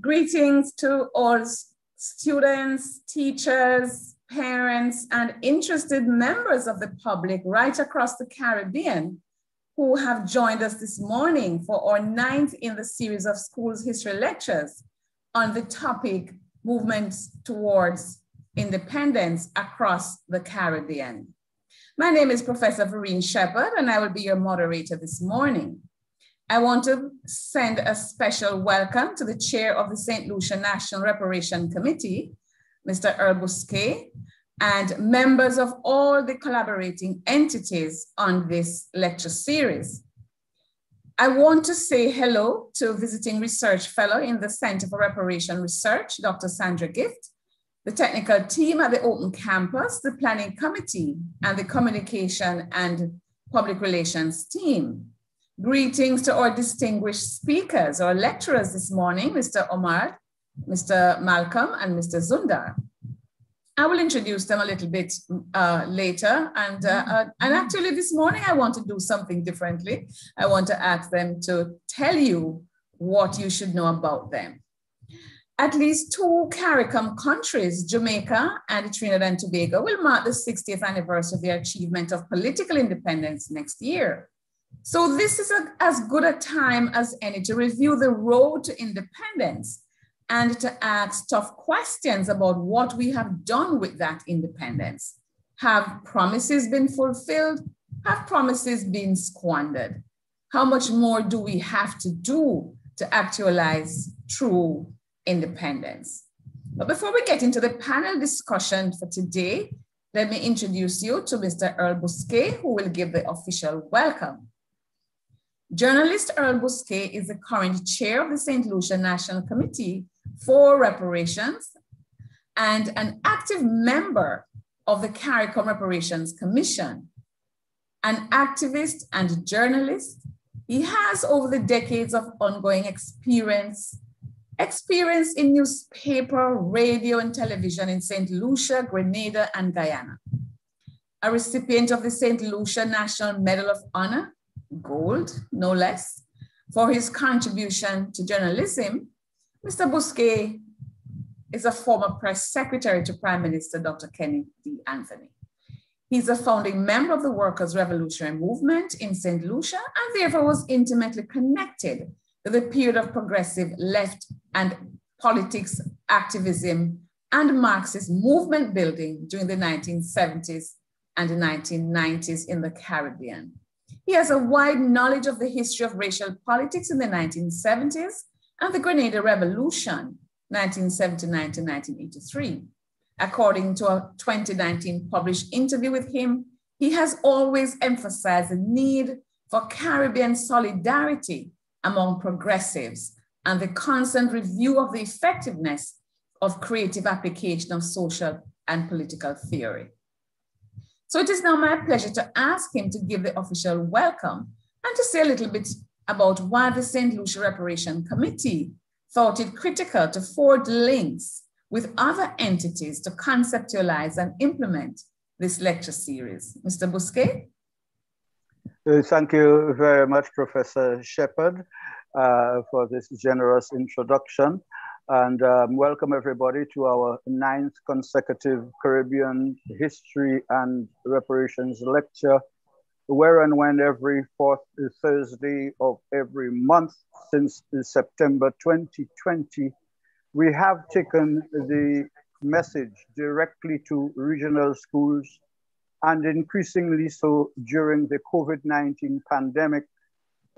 Greetings to all students, teachers, parents, and interested members of the public right across the Caribbean who have joined us this morning for our ninth in the series of schools history lectures on the topic movements towards independence across the Caribbean. My name is Professor Verene Shepherd, and I will be your moderator this morning. I want to send a special welcome to the chair of the St. Lucia National Reparation Committee, Mr. Earl and members of all the collaborating entities on this lecture series. I want to say hello to visiting research fellow in the Center for Reparation Research, Dr. Sandra Gift, the technical team at the Open Campus, the planning committee, and the communication and public relations team. Greetings to our distinguished speakers, our lecturers this morning, Mr. O'Marde, Mr. Malcolm, and Mr. Zunder. I will introduce them a little bit uh, later. And, uh, uh, and actually this morning, I want to do something differently. I want to ask them to tell you what you should know about them. At least two CARICOM countries, Jamaica and Trinidad and Tobago, will mark the 60th anniversary of their achievement of political independence next year. So this is a, as good a time as any to review the road to independence and to ask tough questions about what we have done with that independence. Have promises been fulfilled? Have promises been squandered? How much more do we have to do to actualize true independence? But before we get into the panel discussion for today, let me introduce you to Mr. Earl Bousquet, who will give the official welcome. Journalist Earl Bousquet is the current chair of the St. Lucia National Committee for Reparations and an active member of the CARICOM Reparations Commission. An activist and journalist, he has over the decades of ongoing experience, experience in newspaper, radio, and television in St. Lucia, Grenada, and Guyana. A recipient of the St. Lucia National Medal of Honor gold, no less, for his contribution to journalism, Mr. Bousquet is a former press secretary to Prime Minister Dr. Kenneth D. Anthony. He's a founding member of the Workers' Revolutionary Movement in St. Lucia and therefore was intimately connected to the period of progressive left and politics activism and Marxist movement building during the 1970s and the 1990s in the Caribbean. He has a wide knowledge of the history of racial politics in the 1970s and the Grenada Revolution, 1979 to 1983. According to a 2019 published interview with him, he has always emphasized the need for Caribbean solidarity among progressives and the constant review of the effectiveness of creative application of social and political theory. So it is now my pleasure to ask him to give the official welcome and to say a little bit about why the St. Lucia Reparation Committee thought it critical to forge links with other entities to conceptualize and implement this lecture series. Mr. Bousquet? Uh, thank you very much, Professor Shepherd, uh, for this generous introduction. And um, welcome everybody to our ninth consecutive Caribbean History and Reparations lecture, where and when every fourth Thursday of every month since September 2020, we have taken the message directly to regional schools and increasingly so during the COVID-19 pandemic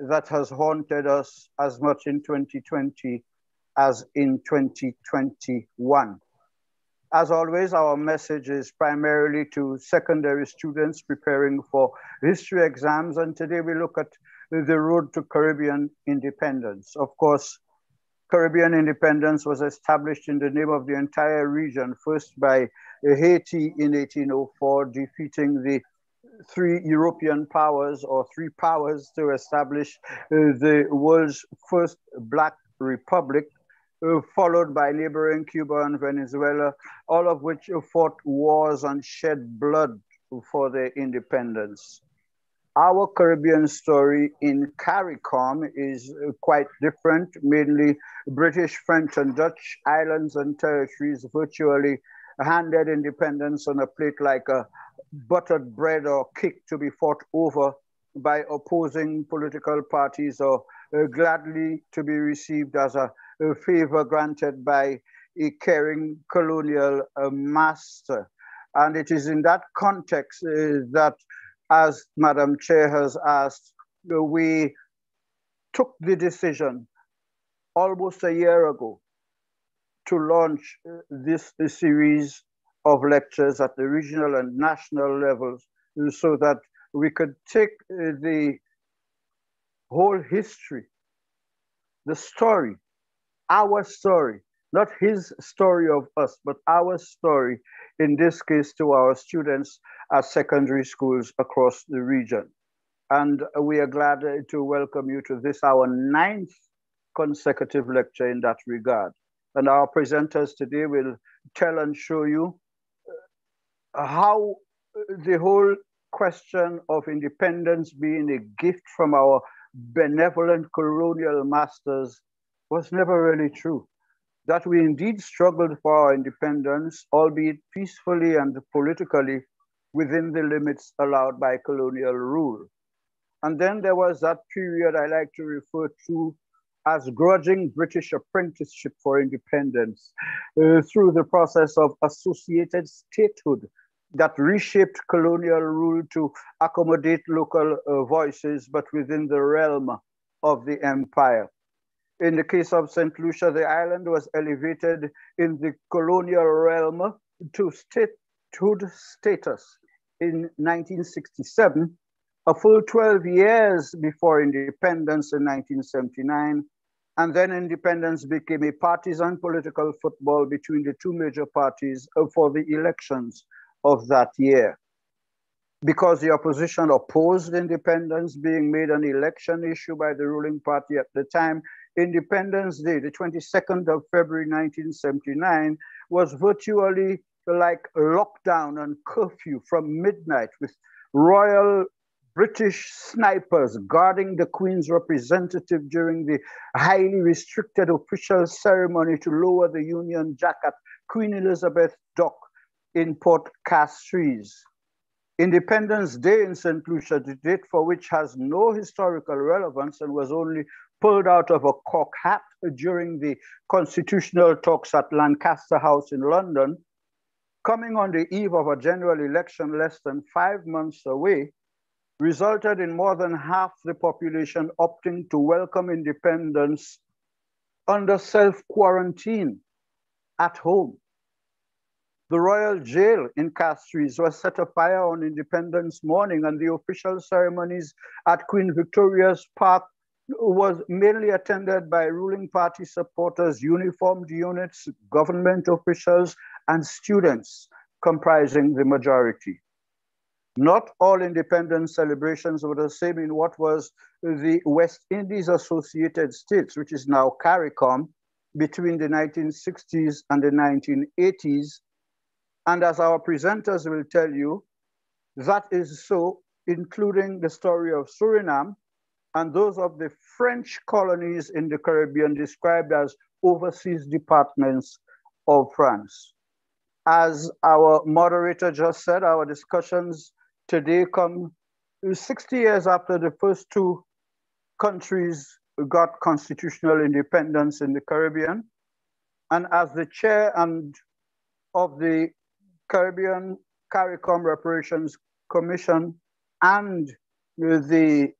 that has haunted us as much in 2020 as in 2021. As always, our message is primarily to secondary students preparing for history exams. And today we look at the road to Caribbean independence. Of course, Caribbean independence was established in the name of the entire region, first by Haiti in 1804, defeating the three European powers or three powers to establish uh, the world's first Black Republic followed by neighboring Cuba and Venezuela, all of which fought wars and shed blood for their independence. our Caribbean story in CARICOM is quite different, mainly British, French, and Dutch islands and territories virtually handed independence on a plate like a buttered bread or cake to be fought over by opposing political parties or uh, gladly to be received as a, favor granted by a caring colonial uh, master. And it is in that context uh, that, as Madam Chair has asked, we took the decision almost a year ago to launch uh, this series of lectures at the regional and national levels so that we could take uh, the whole history, the story, our story, not his story of us, but our story, in this case to our students at secondary schools across the region. And we are glad to welcome you to this, our ninth consecutive lecture in that regard. And our presenters today will tell and show you uh, how the whole question of independence being a gift from our benevolent colonial masters was never really true. That we indeed struggled for our independence, albeit peacefully and politically within the limits allowed by colonial rule. And then there was that period I like to refer to as grudging British apprenticeship for independence uh, through the process of associated statehood that reshaped colonial rule to accommodate local uh, voices, but within the realm of the empire. In the case of St. Lucia, the island was elevated in the colonial realm to statehood status in 1967, a full 12 years before independence in 1979. And then independence became a partisan political football between the two major parties for the elections of that year. Because the opposition opposed independence being made an election issue by the ruling party at the time, Independence Day, the 22nd of February 1979, was virtually like lockdown and curfew from midnight with royal British snipers guarding the Queen's representative during the highly restricted official ceremony to lower the Union Jack at Queen Elizabeth Dock in Port Castries. Independence Day in St. Lucia, the date for which has no historical relevance and was only pulled out of a cock hat during the constitutional talks at Lancaster House in London, coming on the eve of a general election less than five months away, resulted in more than half the population opting to welcome independence under self quarantine at home. The royal jail in Castries was set afire on Independence morning and the official ceremonies at Queen Victoria's Park was mainly attended by ruling party supporters, uniformed units, government officials, and students comprising the majority. Not all independence celebrations were the same in what was the West Indies Associated States, which is now CARICOM, between the 1960s and the 1980s, and as our presenters will tell you, that is so, including the story of Suriname and those of the French colonies in the Caribbean described as overseas departments of France. As our moderator just said, our discussions today come 60 years after the first two countries got constitutional independence in the Caribbean. And as the chair and of the Caribbean CARICOM Reparations Commission and the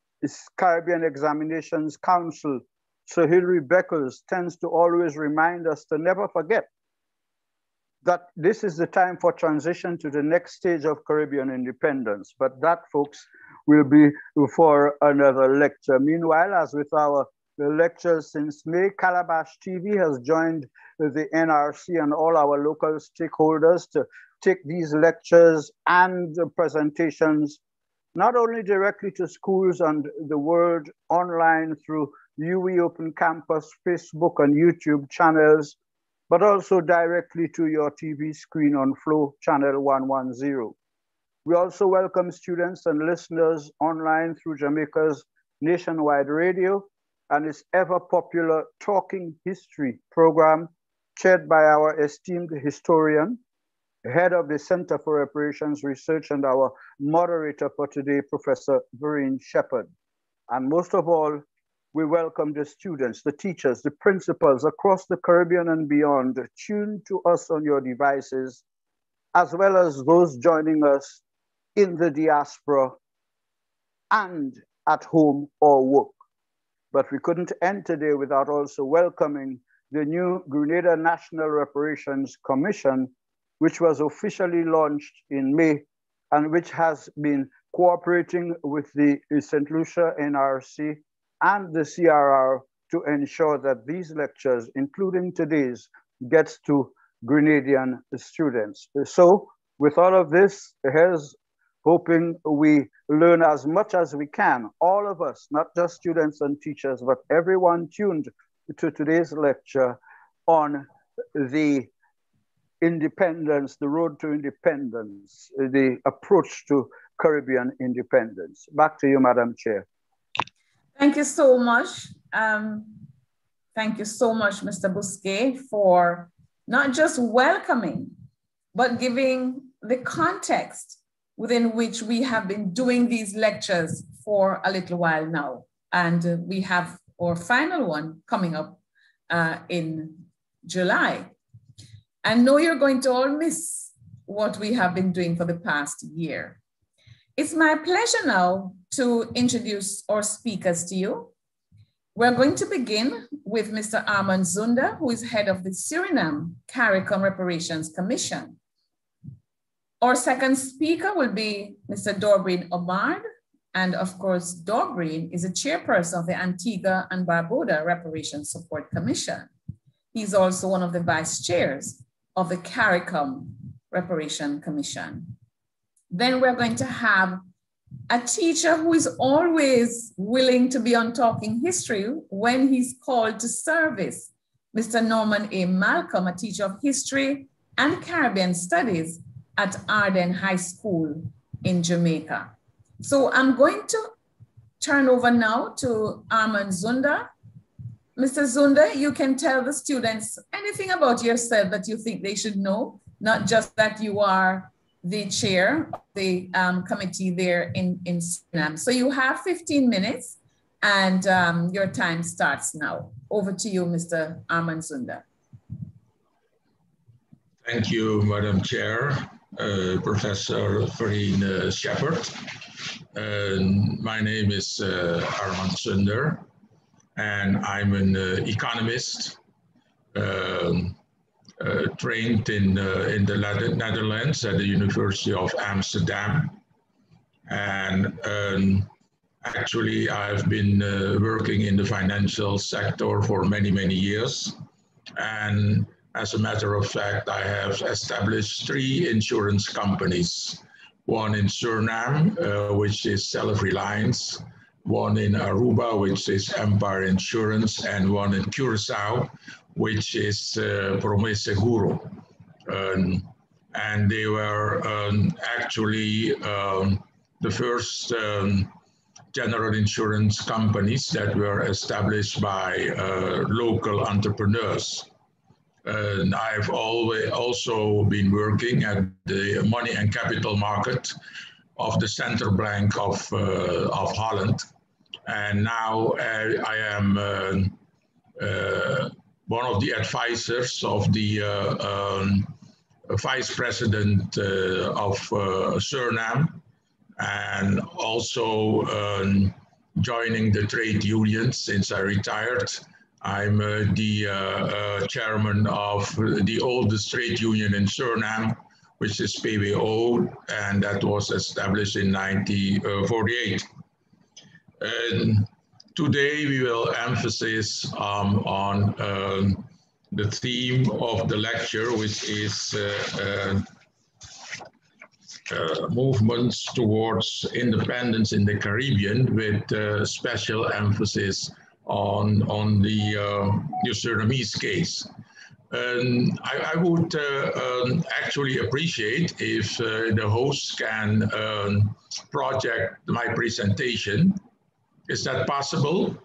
Caribbean Examinations Council, Sir Hilary Beckles, tends to always remind us to never forget that this is the time for transition to the next stage of Caribbean independence. But that, folks, will be for another lecture. Meanwhile, as with our lectures since May, Calabash TV has joined the NRC and all our local stakeholders to take these lectures and presentations not only directly to schools and the world online through UWI Open Campus, Facebook and YouTube channels, but also directly to your TV screen on Flow Channel 110. We also welcome students and listeners online through Jamaica's nationwide radio and its ever popular Talking History program, chaired by our esteemed historian, head of the Center for Reparations Research and our moderator for today, Professor Verene Shepherd. And most of all, we welcome the students, the teachers, the principals across the Caribbean and beyond, tuned to us on your devices, as well as those joining us in the diaspora and at home or work. But we couldn't end today without also welcoming the new Grenada National Reparations Commission, which was officially launched in May and which has been cooperating with the St. Lucia NRC and the CRR to ensure that these lectures, including today's, gets to Grenadian students. So with all of this, here's hoping we learn as much as we can, all of us, not just students and teachers, but everyone tuned to today's lecture on the independence, the road to independence, the approach to Caribbean independence. Back to you, Madam Chair. Thank you so much. Um, thank you so much, Mr. Bousquet, for not just welcoming, but giving the context within which we have been doing these lectures for a little while now. And uh, we have our final one coming up uh, in July. I know you're going to all miss what we have been doing for the past year. It's my pleasure now to introduce our speakers to you. We're going to begin with Mr. Armand Zunder, who is head of the Suriname CARICOM Reparations Commission. Our second speaker will be Mr. Dorbrene O'Marde. And of course, Dorbrene is a chairperson of the Antigua and Barbuda Reparations Support Commission. He's also one of the vice chairs of the CARICOM Reparation Commission. Then we're going to have a teacher who is always willing to be on Talking History when he's called to service. Mr. Norman A. Malcolm, a teacher of history and Caribbean studies at Ardenne High School in Jamaica. So I'm going to turn over now to Armand Zunder. Mr. Zunder, you can tell the students anything about yourself that you think they should know, not just that you are the chair of the um, committee there in, in Suriname. So you have 15 minutes and um, your time starts now. Over to you, Mr. Armand Zunder. Thank you, Madam Chair, uh, Professor Verene uh, Shepherd. Uh, my name is uh, Armand Zunder, and I'm an uh, economist. Um, uh, trained in, uh, in the Netherlands at the University of Amsterdam. And um, actually, I've been working in the financial sector for many, many years. And as a matter of fact, I have established three insurance companies. One in Suriname, uh, which is Self-Reliance, one in Aruba, which is Empire Insurance, and one in Curacao, which is uh. Um, and they were um, actually um, the first um, general insurance companies that were established by uh, local entrepreneurs. And I've always also been working at the money and capital market of the central bank of, uh, of Holland. And now uh, I am uh, uh one of the advisors of the um, vice president of Suriname and also um, joining the trade unions since I retired. I'm uh, the uh, uh, chairman of the oldest trade union in Suriname, which is PWO, and that was established in 1948. And Today we will emphasize um, on um, the theme of the lecture, which is uh, uh, uh, movements towards independence in the Caribbean with uh, special emphasis on, on the, uh, the Surinamese case. Um, I, I, would uh, um, actually appreciate if uh, the host can um, project my presentation. Is that possible?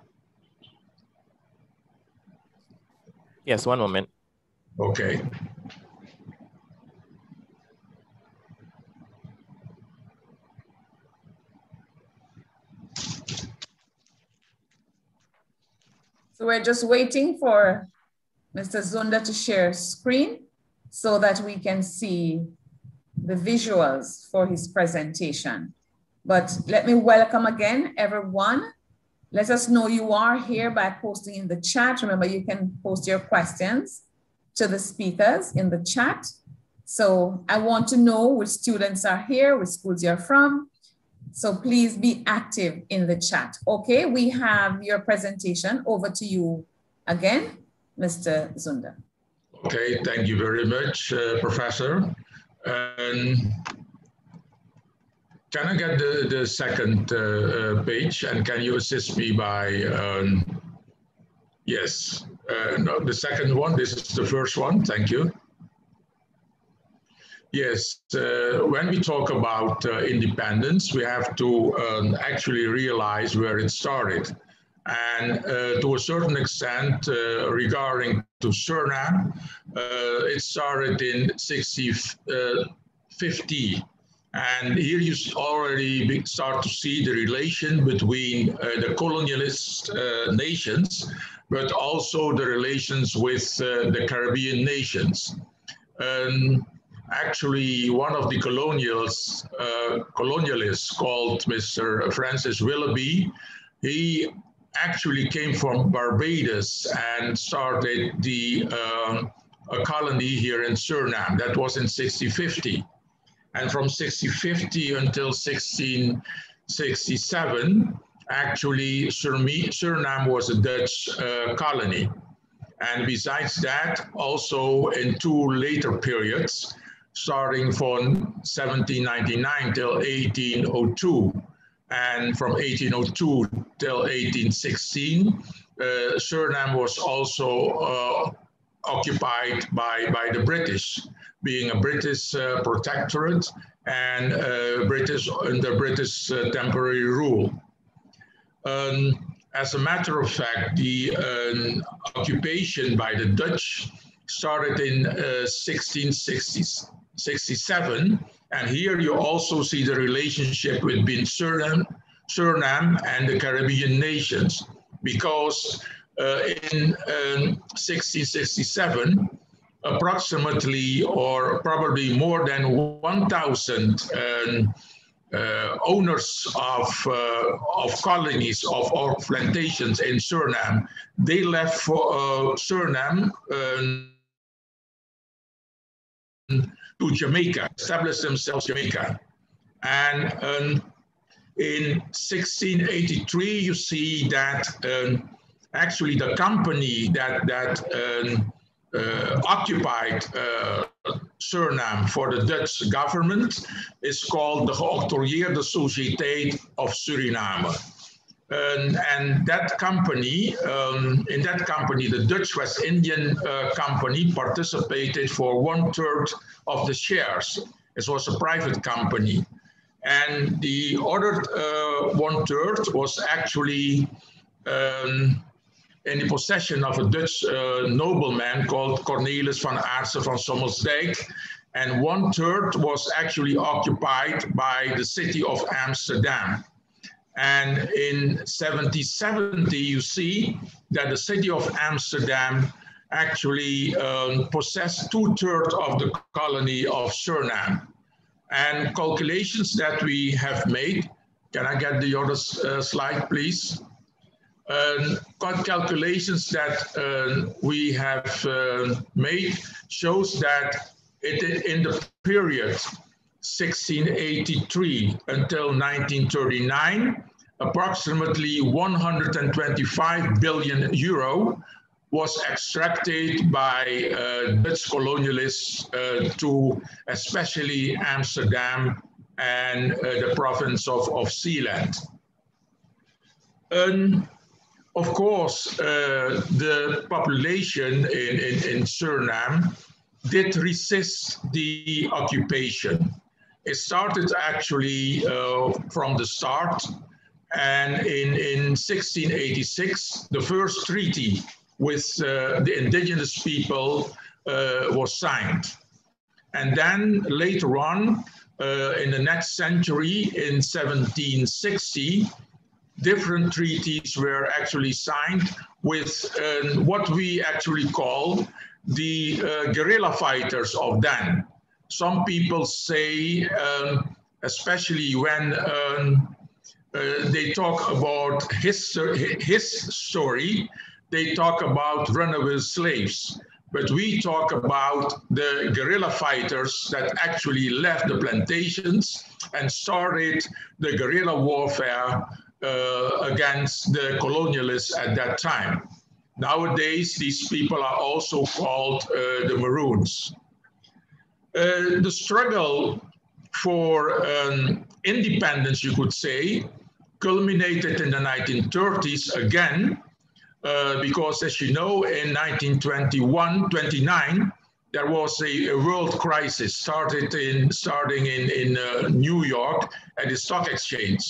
Yes, one moment. Okay. So we're just waiting for Mr. Zunder to share screen so that we can see the visuals for his presentation. But let me welcome again everyone. Let us know you are here by posting in the chat. Remember, you can post your questions to the speakers in the chat. So I want to know which students are here, which schools you're from. So please be active in the chat. Okay, we have your presentation. Over to you again. Mr. Zunder. Okay, thank you very much, uh, Professor. Can I get the, the second uh, uh, page and can you assist me by, um, yes, uh, no, the second one, this is the first one, thank you. Yes, uh, when we talk about uh, independence, we have to um, actually realize where it started. And uh, to a certain extent, uh, regarding to Suriname, uh, it started in 1650. And here you already start to see the relation between uh, the colonialist uh, nations, but also the relations with uh, the Caribbean nations. Um, actually, one of the colonials, colonialists called Mr. Francis Willoughby, he actually came from Barbados and started the um, a colony here in Suriname. That was in 1650. And from 1650 until 1667, actually Suriname was a Dutch uh, colony. And besides that, also in two later periods, starting from 1799 till 1802, and from 1802 till 1816, uh, Suriname was also uh, occupied by, by the British, being a British uh, protectorate and uh, British under British uh, temporary rule. Um, as a matter of fact, the um, occupation by the Dutch started in 1667 uh, and here you also see the relationship between Suriname, Suriname and the Caribbean nations, because uh, in um, 1667, approximately or probably more than 1,000 um, uh, owners of, uh, of colonies of or plantations in Suriname, they left for uh, Suriname um, to Jamaica, established themselves in Jamaica. And um, in 1683, you see that um, actually the company that, that um, uh, occupied uh, Suriname for the Dutch government is called the Geoctrooieerde Sociëteit of Suriname. Um, and that company, um, in that company, the Dutch West Indian uh, company participated for one third of the shares. It was a private company. And the other uh, one third was actually um, in the possession of a Dutch uh, nobleman called Cornelis van Aerssen van Sommelsdijck. And one third was actually occupied by the city of Amsterdam. And in 1770, you see that the city of Amsterdam actually um, possessed two-thirds of the colony of Suriname. And calculations that we have made, can I get the other uh, slide, please? Um, calculations that uh, we have uh, made shows that it, in the period 1683 until 1939, approximately 125 billion euro was extracted by uh, Dutch colonialists uh, to especially Amsterdam and uh, the province of, of Zeeland. Um, of course, uh, the population in, in, in Suriname did resist the occupation. It started actually uh, from the start, and in, in 1686, the first treaty with uh, the indigenous people uh, was signed. And then later on, uh, in the next century, in 1760, different treaties were actually signed with uh, what we actually call the uh, guerrilla fighters of then. Some people say, um, especially when um, uh, they talk about his, his story, they talk about runaway slaves. But we talk about the guerrilla fighters that actually left the plantations and started the guerrilla warfare against the colonialists at that time. Nowadays, these people are also called uh, the Maroons. Uh, the struggle for um, independence, you could say, culminated in the 1930s again, uh, because as you know, in 1921, 29, there was a, a, world crisis started in starting in, in uh, New York at the stock exchange.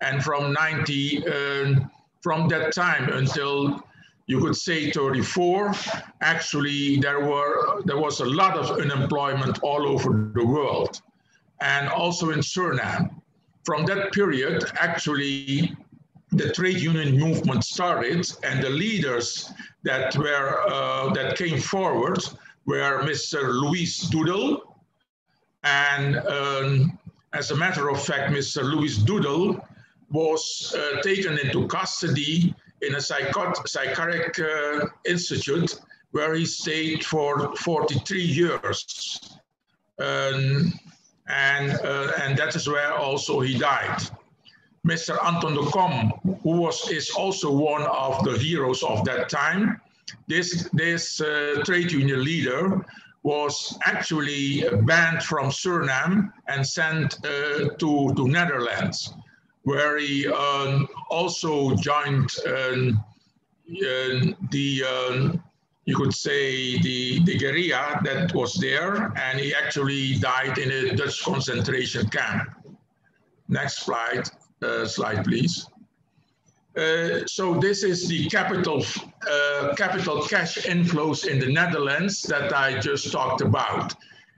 And from 90, uh, from that time until you could say 34, actually there were there was a lot of unemployment all over the world, and also in Suriname. From that period, actually, the trade union movement started, and the leaders that were uh, that came forward were Mr. Louis Doedel, and um, as a matter of fact, Mr. Louis Doedel was uh, taken into custody in a psychiatric uh, institute where he stayed for 43 years. Um, and, uh, and that is where also he died. Mr. Anton de Kom, who was, is also one of the heroes of that time, this, this uh, trade union leader was actually banned from Suriname and sent uh, to, to Netherlands where he um, also joined um, uh, the, um, you could say, the, the guerrilla that was there, and he actually died in a Dutch concentration camp. Next slide, uh, slide please. Uh, so this is the capital, uh, capital cash inflows in the Netherlands that I just talked about.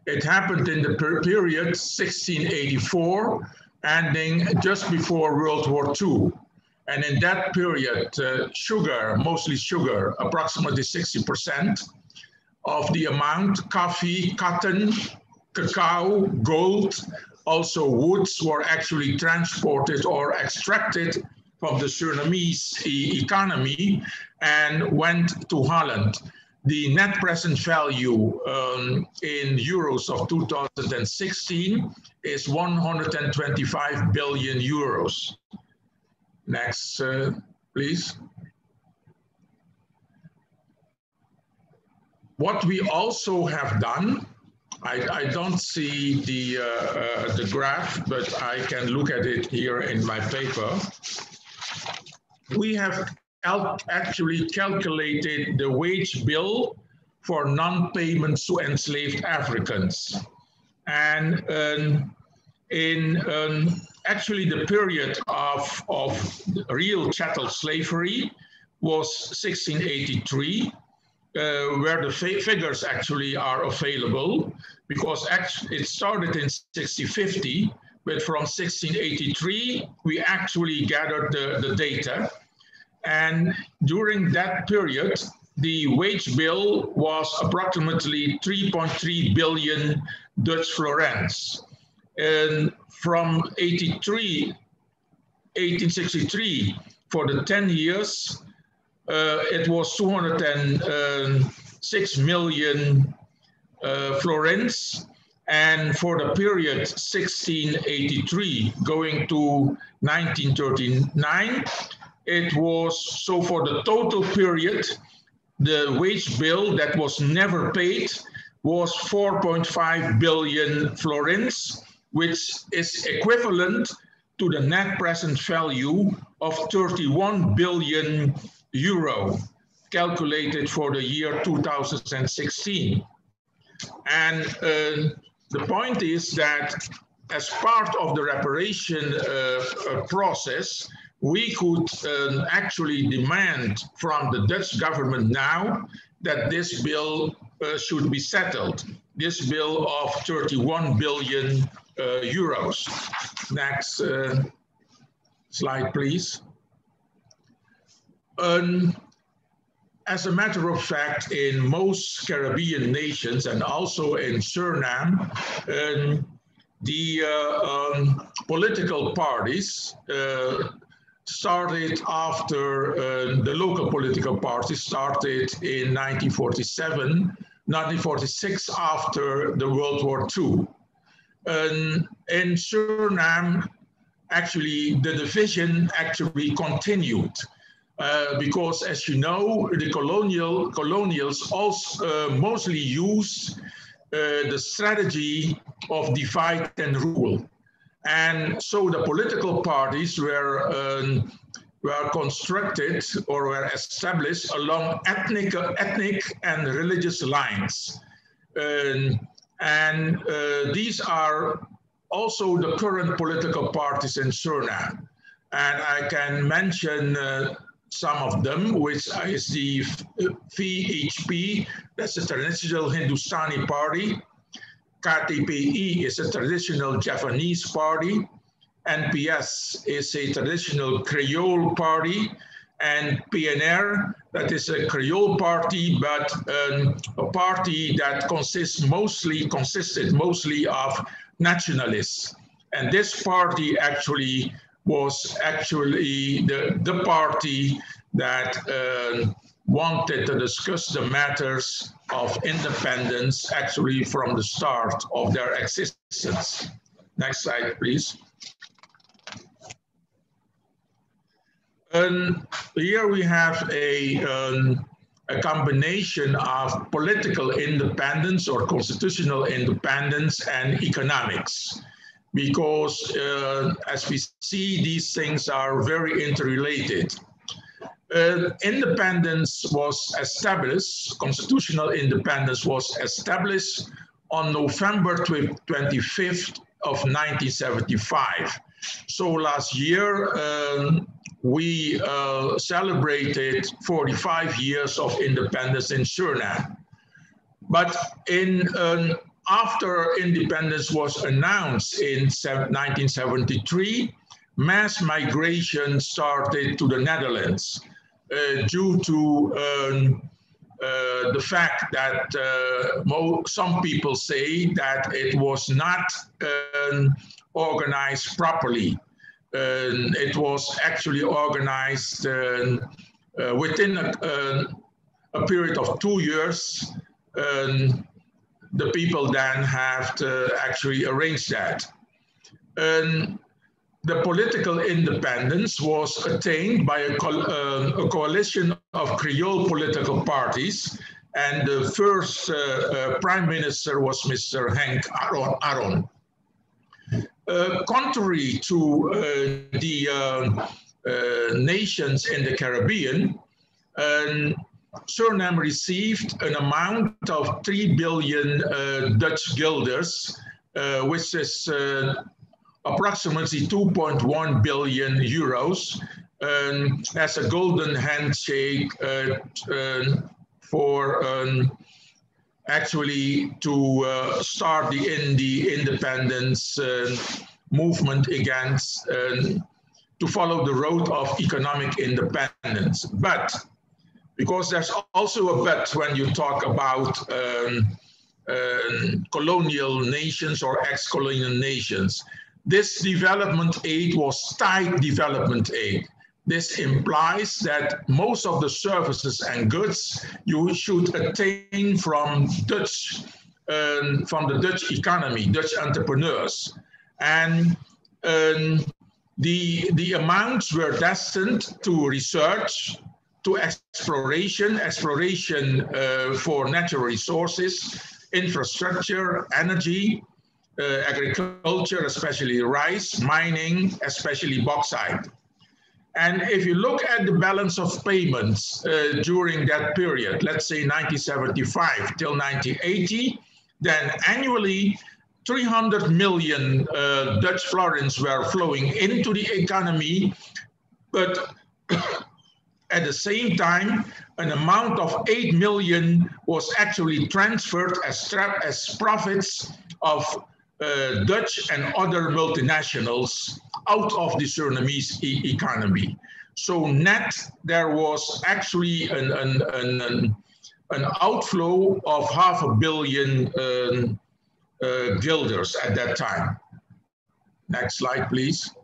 It happened in the per period 1684 ending just before World War II. And in that period, uh, sugar, mostly sugar, approximately 60% of the amount, coffee, cotton, cacao, gold, also woods were actually transported or extracted from the Surinamese economy and went to Holland the net present value um, in euros of 2016 is 125 billion euros. Next, uh, please. What we also have done, I, I don't see the, uh, uh, the graph, but I can look at it here in my paper. We have actually calculated the wage bill for non-payments to enslaved Africans. And um, in um, actually the period of, of real chattel slavery was 1683, uh, where the figures actually are available, because it started in 1650, but from 1683, we actually gathered the, the data. And during that period, the wage bill was approximately 3.3 billion Dutch florins. And from 83, 1863, for the 10 years, uh, it was 206 million uh, florins. And for the period 1683 going to 1939, it was, so for the total period, the wage bill that was never paid was 4.5 billion florins, which is equivalent to the net present value of 31 billion euro calculated for the year 2016. And uh, the point is that as part of the reparation uh, uh process, we could um, actually demand from the Dutch government now that this bill uh, should be settled. This bill of 31 billion uh, euros. Next uh, slide, please. Um, as a matter of fact, in most Caribbean nations and also in Suriname, um, the uh, um, political parties uh, started after uh, the local political party started in 1947, 1946 after the World War II. And in Suriname, actually the division actually continued. Uh, because as you know, the colonial colonials also uh, mostly used uh, the strategy of divide and rule. And so the political parties were, um, were constructed or were established along ethnic, ethnic and religious lines. Um, and uh, these are also the current political parties in Suriname. And I can mention uh, some of them, which is the VHP, that's the Traditional Hindustani Party, KTPI is a traditional Javanese party. NPS is a traditional Creole party. And PNR, that is a Creole party, but um, a party that consists mostly, consisted mostly of nationalists. And this party actually was actually the, the party that uh, wanted to discuss the matters of independence actually from the start of their existence. Next slide, please. And here we have a, um, a combination of political independence or constitutional independence and economics because uh, as we see, these things are very interrelated uh, independence was established, constitutional independence was established on November 25th of 1975. So last year, um, we uh, celebrated 45 years of independence in Suriname. But in um, after independence was announced in 1973, mass migration started to the Netherlands. Uh, due to um, uh, the fact that uh, some people say that it was not um, organized properly. Um, it was actually organized um, within a, a, period of two years. Um, the people then have to actually arrange that. Um, the political independence was attained by a, co uh, a, coalition of Creole political parties, and the first uh, uh, prime minister was Mr. Arron. Arron. Uh, contrary to uh, the uh, nations in the Caribbean, um, Suriname received an amount of 3 billion Dutch guilders, which is approximately 2.1 billion euros um, as a golden handshake uh, uh, for um, actually to uh, start the, in the independence uh, movement against um, to follow the road of economic independence. But because there's also a but when you talk about um, um colonial nations or ex-colonial nations this development aid was tight development aid. This implies that most of the services and goods you should attain from Dutch, um, from the Dutch economy, Dutch entrepreneurs. And um, the, the amounts were destined to research, to exploration, exploration uh, for natural resources, infrastructure, energy, uh, agriculture, especially rice, mining, especially bauxite. And if you look at the balance of payments uh, during that period, let's say 1975 till 1980, then annually 300 million uh, Dutch florins were flowing into the economy, but at the same time, an amount of 8 million was actually transferred as, as profits of uh, Dutch and other multinationals out of the Surinamese e economy. So net, there was actually an, an, an, an outflow of half a billion um, uh, guilders at that time. Next slide, please.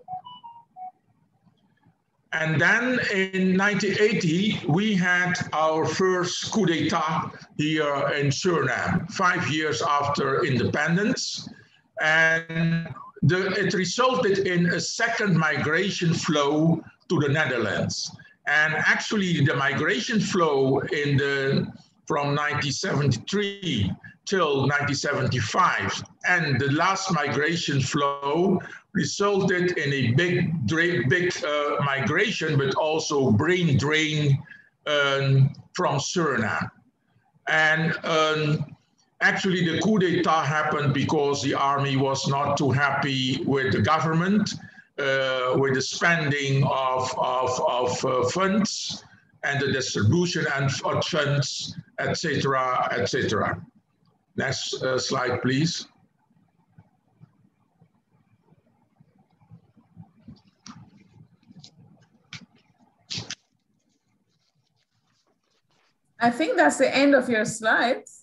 And then in 1980, we had our first coup d'etat here in Suriname, five years after independence. And the, it resulted in a second migration flow to the Netherlands. And actually the migration flow in the from 1973 till 1975. And the last migration flow resulted in a big, big uh, migration, but also brain drain um, from Suriname. And um, actually the coup d'etat happened because the army was not too happy with the government, uh, with the spending of, of, of uh, funds and the distribution of funds, etc., etc. Next uh, slide, please. I think that's the end of your slides.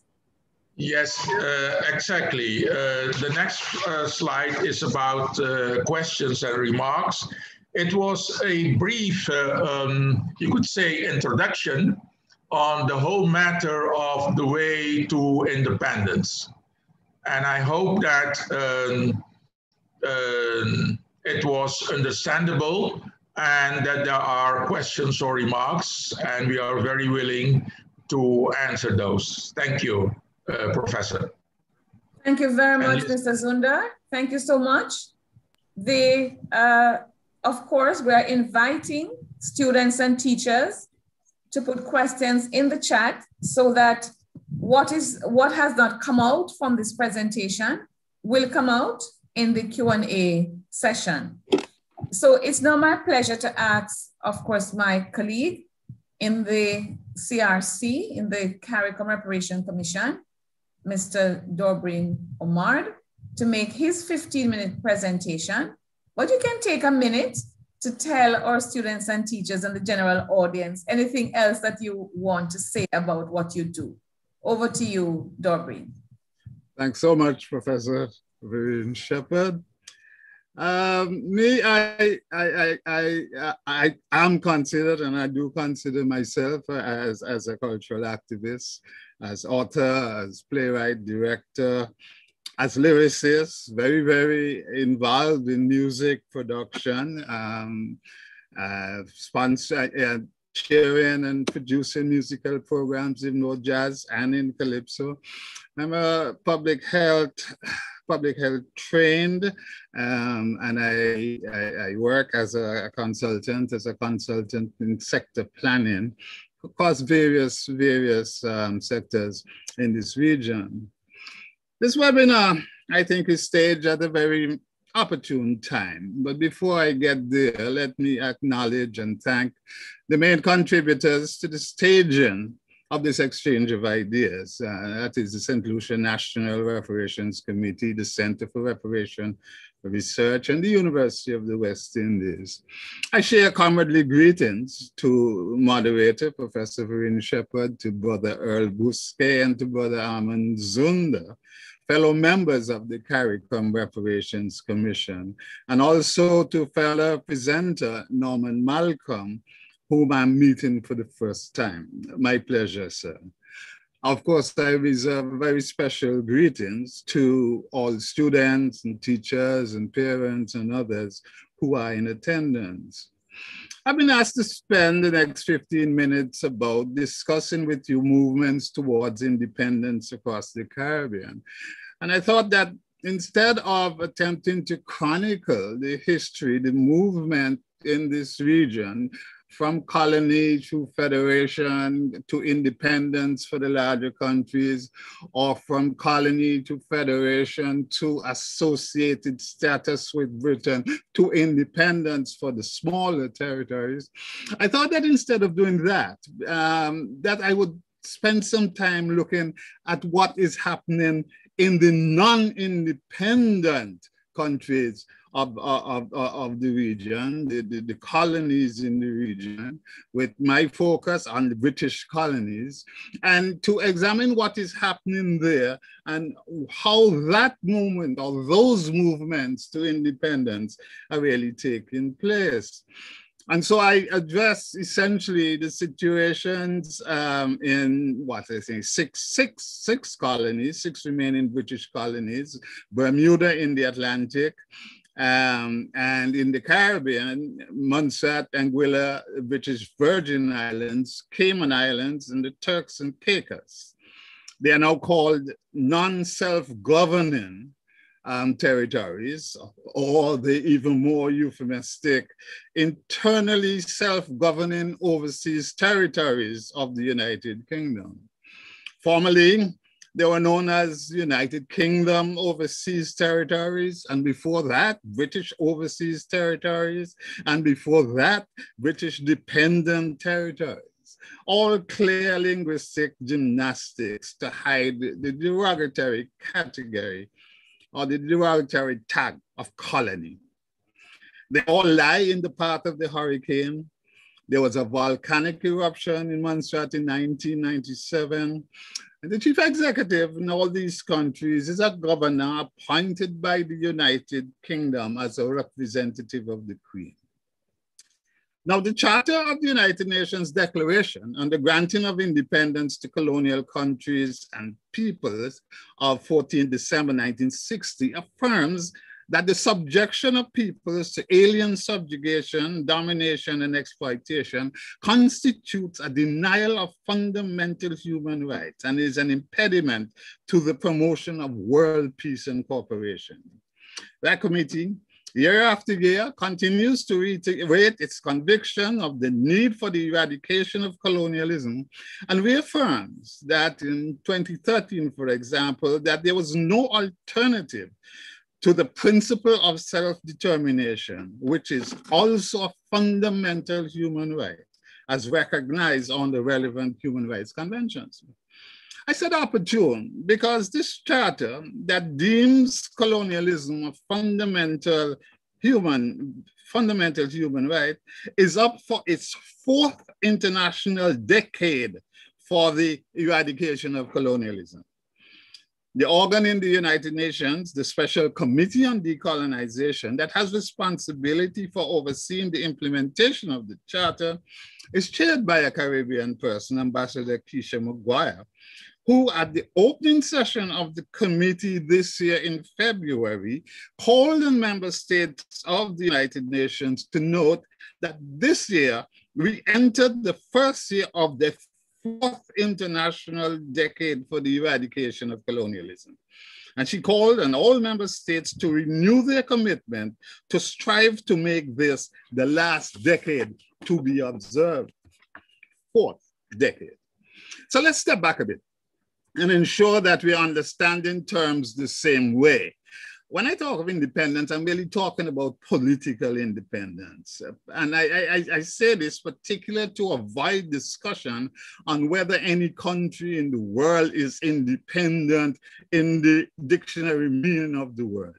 Yes, uh, exactly. Uh, the next uh, slide is about uh, questions and remarks. It was a brief, uh, um, you could say, introduction on the whole matter of the way to independence. And I hope that um, um, it was understandable and that there are questions or remarks, and we are very willing to answer those. Thank you uh, Professor. Thank you very much, Mr. Zunder. Thank you so much. The, uh, of course, we are inviting students and teachers to put questions in the chat so that what is what has not come out from this presentation will come out in the Q&A session. So it's now my pleasure to ask, of course, my colleague in the CRC, in the CARICOM Reparation Commission, Mr. Dorbrene O'Marde to make his 15 minute presentation, but you can take a minute to tell our students and teachers and the general audience anything else that you want to say about what you do. Over to you, Dobrin. Thanks so much, Professor Verene Shepherd. Um, me, I, I, I, I, I am considered, and I do consider myself as, as a cultural activist as author, as playwright, director, as lyricist, very, very involved in music production, um, uh, sponsor, uh, chairing and producing musical programs in North Jazz and in Calypso. I'm a public health public health trained um, and I, I, I, work as a consultant, as a consultant in sector planning across various, various um, sectors in this region. This webinar, I think, is staged at a very opportune time. But before I get there, let me acknowledge and thank the main contributors to the staging of this exchange of ideas. Uh, that is the St. Lucia National Reparations Committee, the Center for Reparation Research, and the University of the West Indies. I share comradely greetings to moderator Professor Verene Shepherd, to Brother Earl Bousquet, and to Brother Armand Zunder, fellow members of the CARICOM Reparations Commission, and also to fellow presenter Norman Malcolm, whom I'm meeting for the first time. My pleasure, sir. Of course, I reserve very special greetings to all students and teachers and parents and others who are in attendance. I've been asked to spend the next 15 minutes about discussing with you movements towards independence across the Caribbean. And I thought that instead of attempting to chronicle the history, the movement in this region from colony to federation to independence for the larger countries, or from colony to federation to associated status with Britain to independence for the smaller territories. I thought that instead of doing that, um, that I would spend some time looking at what is happening in the non-independent countries of, of, of the region, the, the, the, colonies in the region, with my focus on the British colonies, and to examine what is happening there and how that movement or those movements to independence are really taking place. And so I address essentially the situations um, in what I think six, six, six colonies, six remaining British colonies, Bermuda in the Atlantic, um, and in the Caribbean, Montserrat, Anguilla, British Virgin Islands, Cayman Islands, and the Turks and Caicos. They are now called non-self-governing um, territories, or the even more euphemistic, internally self-governing overseas territories of the United Kingdom. Formerly, they were known as United Kingdom Overseas Territories, and before that, British Overseas Territories, and before that, British Dependent Territories. All clear linguistic gymnastics to hide the derogatory category or the derogatory tag of colony. They all lie in the path of the hurricane. There was a volcanic eruption in Montserrat in 1997. And the chief executive in all these countries is a governor appointed by the United Kingdom as a representative of the Queen. Now, the Charter of the United Nations Declaration on the granting of independence to colonial countries and peoples of 14 December 1960 affirms that the subjection of peoples to alien subjugation, domination, and exploitation constitutes a denial of fundamental human rights and is an impediment to the promotion of world peace and cooperation. That committee year after year continues to reiterate its conviction of the need for the eradication of colonialism and reaffirms that in 2013, for example, that there was no alternative to the principle of self-determination, which is also a fundamental human right, as recognized on the relevant human rights conventions. I said opportune because this charter that deems colonialism a fundamental human, fundamental human right is up for its fourth international decade for the eradication of colonialism. The organ in the United Nations, the Special Committee on Decolonization that has responsibility for overseeing the implementation of the Charter is chaired by a Caribbean person, Ambassador Keisha McGuire, who at the opening session of the committee this year in February called on member states of the United Nations to note that this year we entered the first year of the fourth international decade for the eradication of colonialism. And she called on all member states to renew their commitment to strive to make this the last decade to be observed. Fourth decade. So let's step back a bit and ensure that we understand in terms the same way when I talk of independence, I'm really talking about political independence. And I, I, I, say this particular to avoid discussion on whether any country in the world is independent in the dictionary meaning of the word.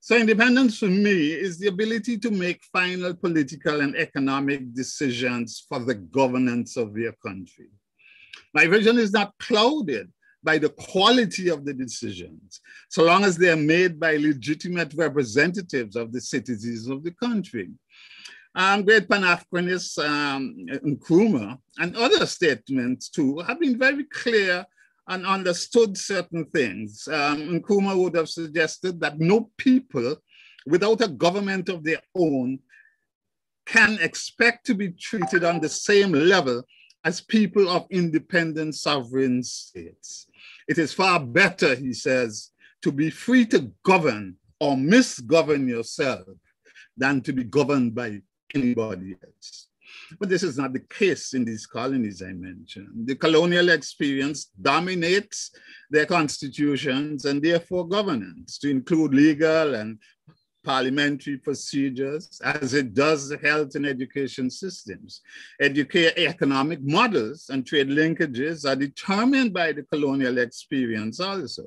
So independence for me is the ability to make final political and economic decisions for the governance of your country. My vision is not clouded by the quality of the decisions, so long as they are made by legitimate representatives of the citizens of the country. Um, great Pan-Africanist um, Nkrumah, and other statements too have been very clear and understood certain things. Um, Nkrumah would have suggested that no people without a government of their own can expect to be treated on the same level as people of independent sovereign states. It is far better, he says, to be free to govern or misgovern yourself than to be governed by anybody else. But this is not the case in these colonies I mentioned. The colonial experience dominates their constitutions and therefore governance to include legal and parliamentary procedures as it does the health and education systems. Educate economic models and trade linkages are determined by the colonial experience also.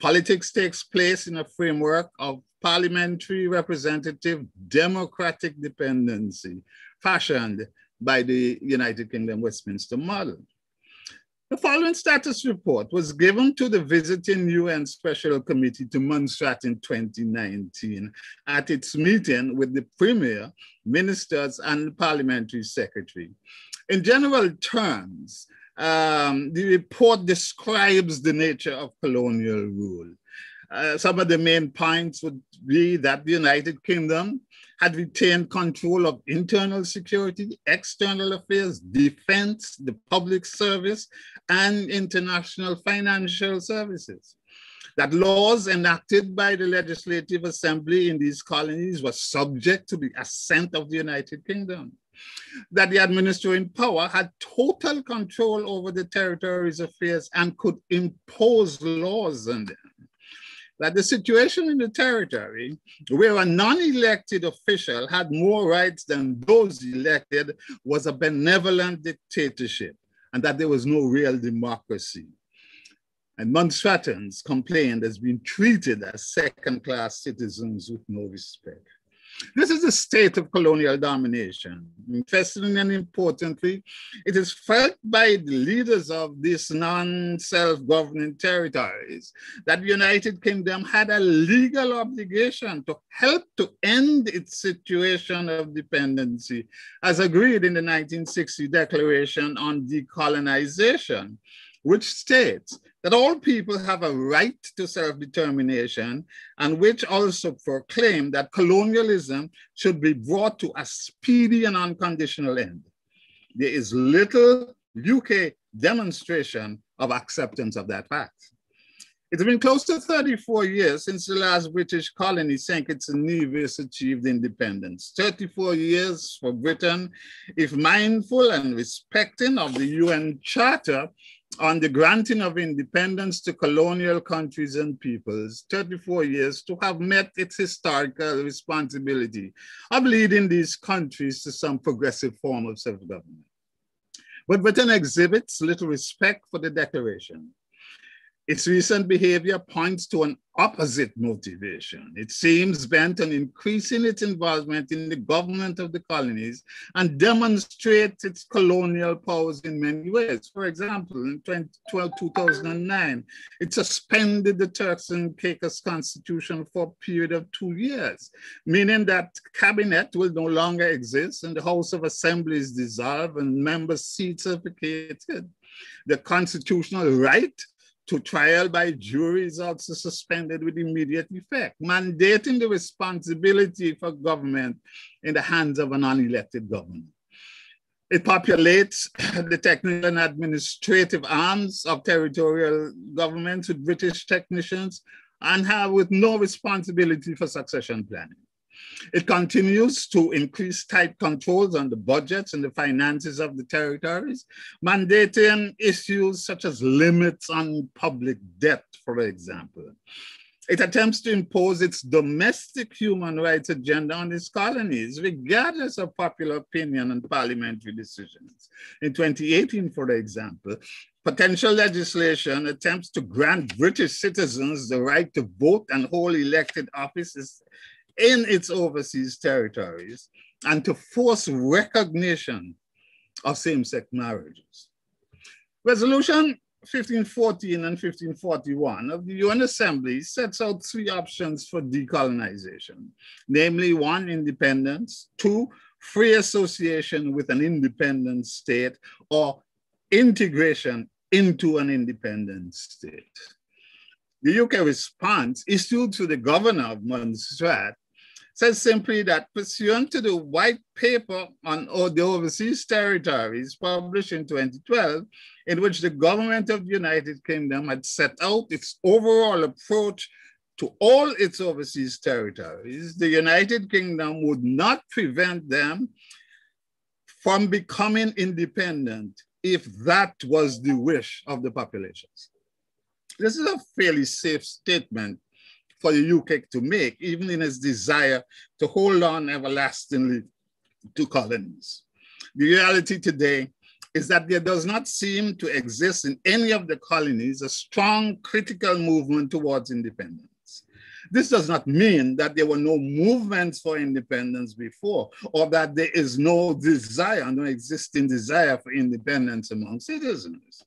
Politics takes place in a framework of parliamentary representative democratic dependency fashioned by the United Kingdom Westminster model. The following status report was given to the visiting UN Special Committee to Montserrat in 2019 at its meeting with the Premier, ministers, and parliamentary secretary. In general terms, um, the report describes the nature of colonial rule. Uh, some of the main points would be that the United Kingdom had retained control of internal security, external affairs, defense, the public service, and international financial services. That laws enacted by the Legislative Assembly in these colonies were subject to the assent of the United Kingdom. That the administering power had total control over the territory's affairs and could impose laws on them that the situation in the territory where a non-elected official had more rights than those elected was a benevolent dictatorship and that there was no real democracy. And Montserratans complained as being treated as second-class citizens with no respect. This is a state of colonial domination. Interestingly and importantly, it is felt by the leaders of these non-self-governing territories that the United Kingdom had a legal obligation to help to end its situation of dependency, as agreed in the 1960 Declaration on Decolonization, which states that all people have a right to self-determination and which also proclaim that colonialism should be brought to a speedy and unconditional end. There is little UK demonstration of acceptance of that fact. It's been close to 34 years since the last British colony St. Kitts Nevis achieved independence. 34 years for Britain, if mindful and respecting of the UN Charter, on the granting of independence to colonial countries and peoples, 34 years to have met its historical responsibility of leading these countries to some progressive form of self-government. But Britain exhibits little respect for the declaration. Its recent behavior points to an opposite motivation. It seems bent on increasing its involvement in the government of the colonies and demonstrates its colonial powers in many ways. For example, in 2012, 2009, it suspended the Turks and Caicos constitution for a period of two years, meaning that cabinet will no longer exist and the House of Assembly is dissolved and member seats vacated. The constitutional right to trial by jury is also suspended with immediate effect, mandating the responsibility for government in the hands of an unelected government. It populates the technical and administrative arms of territorial governments with British technicians and have with no responsibility for succession planning. It continues to increase tight controls on the budgets and the finances of the territories, mandating issues such as limits on public debt, for example. It attempts to impose its domestic human rights agenda on its colonies, regardless of popular opinion and parliamentary decisions. In 2018, for example, potential legislation attempts to grant British citizens the right to vote and hold elected offices in its overseas territories and to force recognition of same-sex marriages. Resolution 1514 and 1541 of the UN Assembly sets out three options for decolonization, namely one, independence, two, free association with an independent state, or integration into an independent state. The UK response issued to the governor of Montserrat says simply that pursuant to the white paper on all the overseas territories published in 2012, in which the government of the United Kingdom had set out its overall approach to all its overseas territories, the United Kingdom would not prevent them from becoming independent if that was the wish of the populations. This is a fairly safe statement for the UK to make, even in its desire to hold on everlastingly to colonies. The reality today is that there does not seem to exist in any of the colonies a strong critical movement towards independence. This does not mean that there were no movements for independence before, or that there is no desire, no existing desire for independence among citizens.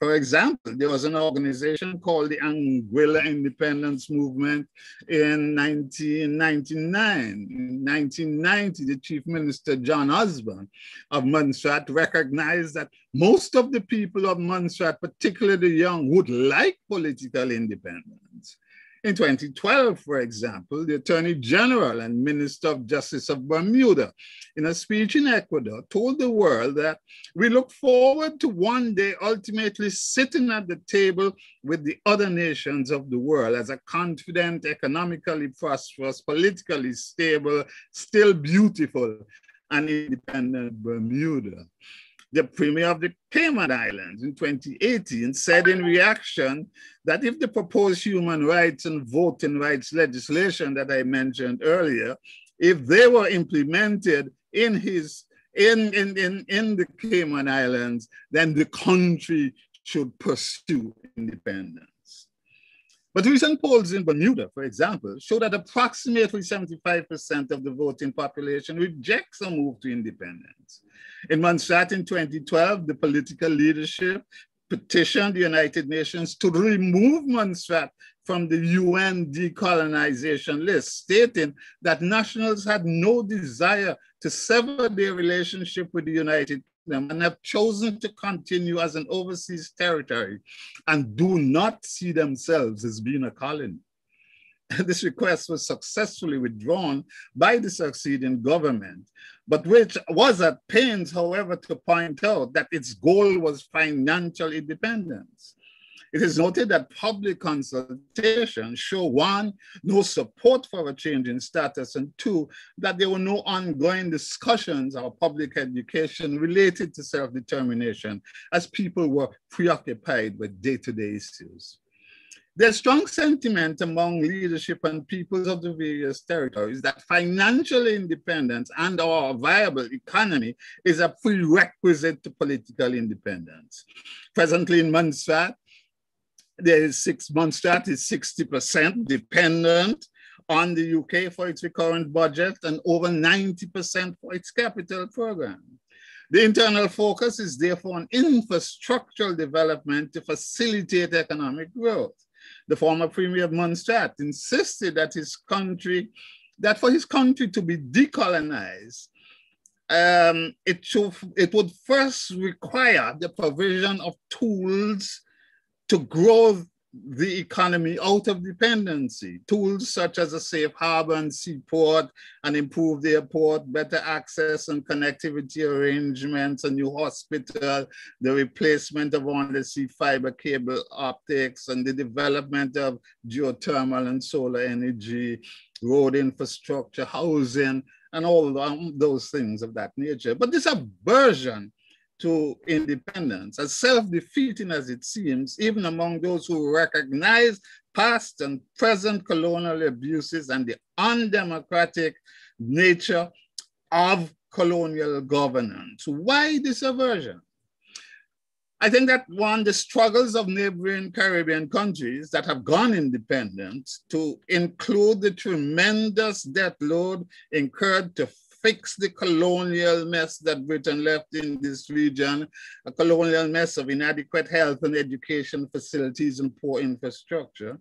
For example, there was an organization called the Anguilla Independence Movement in 1999. In 1990, the Chief Minister John Osborne of Montserrat recognized that most of the people of Montserrat, particularly the young, would like political independence. In 2012, for example, the Attorney General and Minister of Justice of Bermuda, in a speech in Ecuador, told the world that we look forward to one day ultimately sitting at the table with the other nations of the world as a confident, economically prosperous, politically stable, still beautiful, and independent Bermuda the Premier of the Cayman Islands in 2018 said in reaction that if the proposed human rights and voting rights legislation that I mentioned earlier, if they were implemented in his in, in, in, in the Cayman Islands, then the country should pursue independence. But recent polls in Bermuda, for example, show that approximately 75% of the voting population rejects a move to independence. In Montserrat in 2012, the political leadership petitioned the United Nations to remove Montserrat from the UN decolonization list, stating that nationals had no desire to sever their relationship with the United Kingdom and have chosen to continue as an overseas territory and do not see themselves as being a colony. this request was successfully withdrawn by the succeeding government, but which was at pains, however, to point out that its goal was financial independence. It is noted that public consultations show one, no support for a change in status, and two, that there were no ongoing discussions or public education related to self-determination as people were preoccupied with day-to-day -day issues. There's strong sentiment among leadership and peoples of the various territories that financial independence and our viable economy is a prerequisite to political independence. Presently in Montserrat, there is six Montserrat is 60% dependent on the UK for its recurrent budget and over 90% for its capital program. The internal focus is therefore on infrastructural development to facilitate economic growth the former premier Montserrat, insisted that his country, that for his country to be decolonized, um, it, should, it would first require the provision of tools to grow the economy out of dependency. Tools such as a safe harbor and seaport, and improved airport, better access and connectivity arrangements, a new hospital, the replacement of undersea fiber cable optics, and the development of geothermal and solar energy, road infrastructure, housing, and all those things of that nature. But this aversion to independence, as self-defeating as it seems, even among those who recognize past and present colonial abuses and the undemocratic nature of colonial governance. Why this aversion? I think that one, the struggles of neighboring Caribbean countries that have gone independent to include the tremendous debt load incurred to fix the colonial mess that Britain left in this region, a colonial mess of inadequate health and education facilities and poor infrastructure.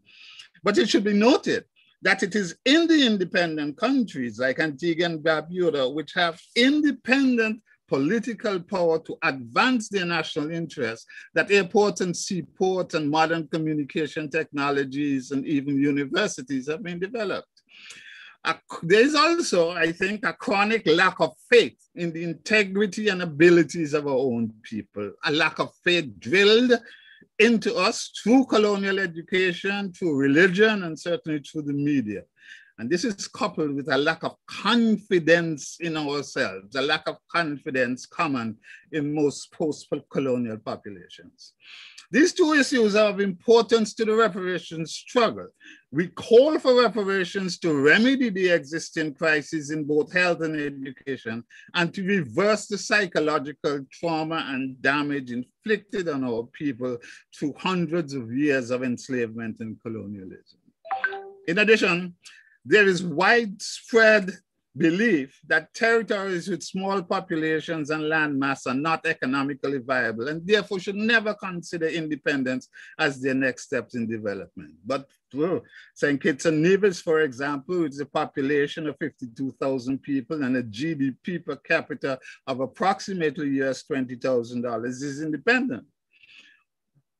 But it should be noted that it is in the independent countries like Antigua and Barbuda, which have independent political power to advance their national interests, that airports and seaports and modern communication technologies and even universities have been developed there's also, I think, a chronic lack of faith in the integrity and abilities of our own people, a lack of faith drilled into us through colonial education, through religion, and certainly through the media. And this is coupled with a lack of confidence in ourselves, a lack of confidence common in most post-colonial populations. These two issues are of importance to the reparations struggle. We call for reparations to remedy the existing crises in both health and education and to reverse the psychological trauma and damage inflicted on our people through hundreds of years of enslavement and colonialism. In addition, there is widespread belief that territories with small populations and land mass are not economically viable and therefore should never consider independence as their next steps in development. But St. Kitts and Nevis, for example, with a population of 52,000 people and a GDP per capita of approximately US $20,000 is independent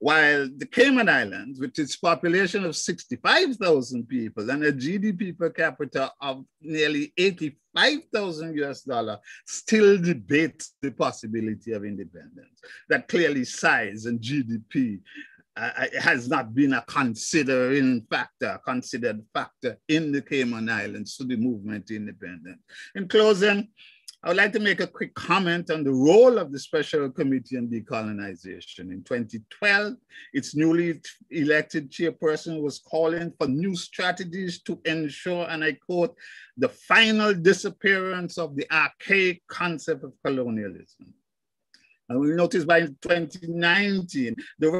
while the Cayman Islands, with its population of 65,000 people and a GDP per capita of nearly 85,000 US dollar, still debates the possibility of independence. That clearly size and GDP uh, uh, has not been a considering factor, considered factor in the Cayman Islands to the movement to independence. In closing, I would like to make a quick comment on the role of the Special Committee on Decolonization. In 2012, its newly elected chairperson was calling for new strategies to ensure, and I quote, the final disappearance of the archaic concept of colonialism. And we noticed by 2019, the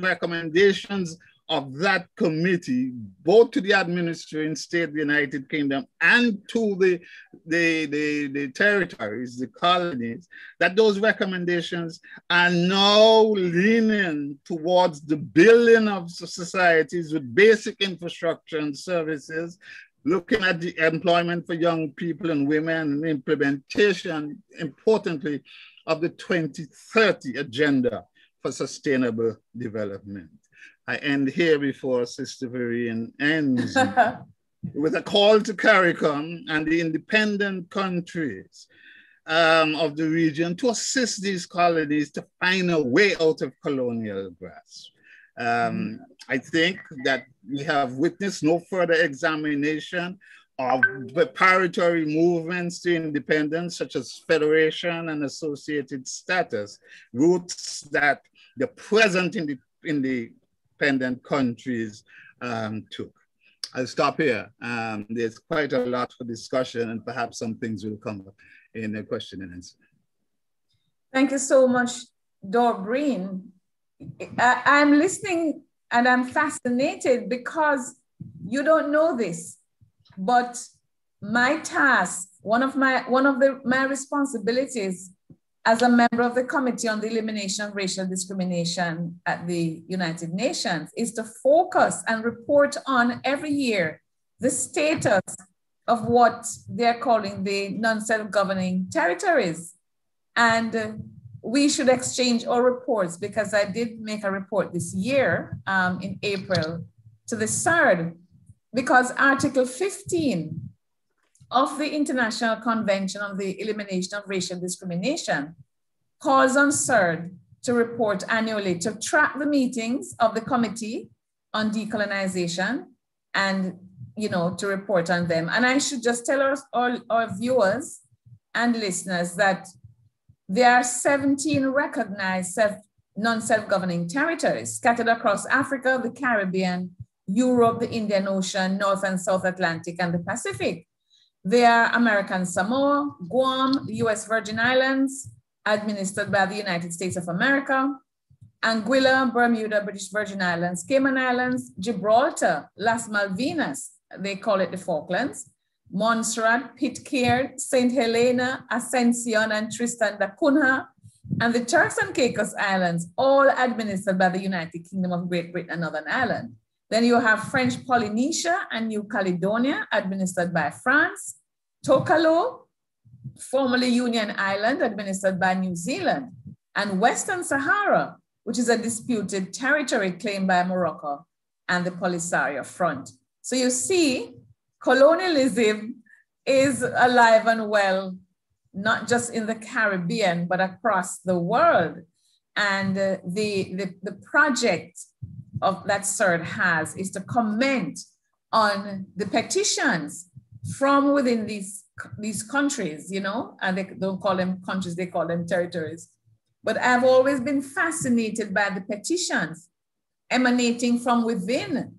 recommendations of that committee, both to the administering state of the United Kingdom and to the, the, the, the, territories, the colonies, that those recommendations are now leaning towards the building of societies with basic infrastructure and services, looking at the employment for young people and women and implementation, importantly, of the 2030 agenda for sustainable development. I end here before Sister Verene ends with a call to CARICOM and the independent countries um, of the region to assist these colonies to find a way out of colonial grasp. Um, I think that we have witnessed no further examination of preparatory movements to independence, such as federation and associated status, routes that the present in the, in the independent countries um, took. I'll stop here. Um, there's quite a lot for discussion and perhaps some things will come up in the question and answer. Thank you so much, Dorbrene. I'm listening and I'm fascinated because you don't know this, but my task, one of my one of the my responsibilities as a member of the Committee on the Elimination of Racial Discrimination at the United Nations is to focus and report on every year the status of what they're calling the non-self-governing territories. And we should exchange our reports because I did make a report this year um, in April to the CERD because Article 15 of the International Convention on the Elimination of Racial Discrimination calls on CERD to report annually to track the meetings of the Committee on Decolonization and you know to report on them. And I should just tell our, our, our viewers and listeners that there are 17 recognized self, non-self-governing territories scattered across Africa, the Caribbean, Europe, the Indian Ocean, North and South Atlantic, and the Pacific. They are American Samoa, Guam, US Virgin Islands, administered by the United States of America, Anguilla, Bermuda, British Virgin Islands, Cayman Islands, Gibraltar, Las Malvinas, they call it the Falklands, Montserrat, Pitcairn, St. Helena, Ascension, and Tristan da Cunha, and the Turks and Caicos Islands, all administered by the United Kingdom of Great Britain and Northern Ireland. Then you have French Polynesia and New Caledonia, administered by France. Tokelau, formerly Union Island, administered by New Zealand. And Western Sahara, which is a disputed territory claimed by Morocco and the Polisario Front. So you see, colonialism is alive and well, not just in the Caribbean, but across the world. And uh, the, the, the project of that CERD has is to comment on the petitions from within these, these countries, you know, and they don't call them countries, they call them territories. But I've always been fascinated by the petitions emanating from within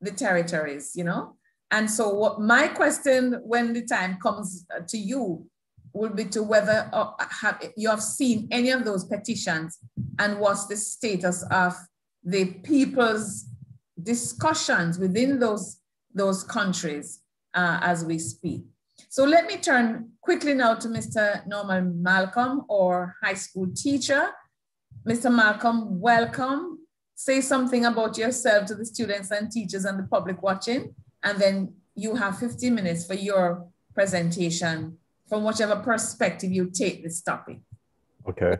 the territories, you know. And so what my question when the time comes to you will be to whether uh, have, you have seen any of those petitions and what's the status of the people's discussions within those, those countries uh, as we speak. So let me turn quickly now to Mr. Norman Malcolm, or high school teacher. Mr. Malcolm, welcome. Say something about yourself to the students and teachers and the public watching, and then you have 15 minutes for your presentation from whichever perspective you take this topic. Okay.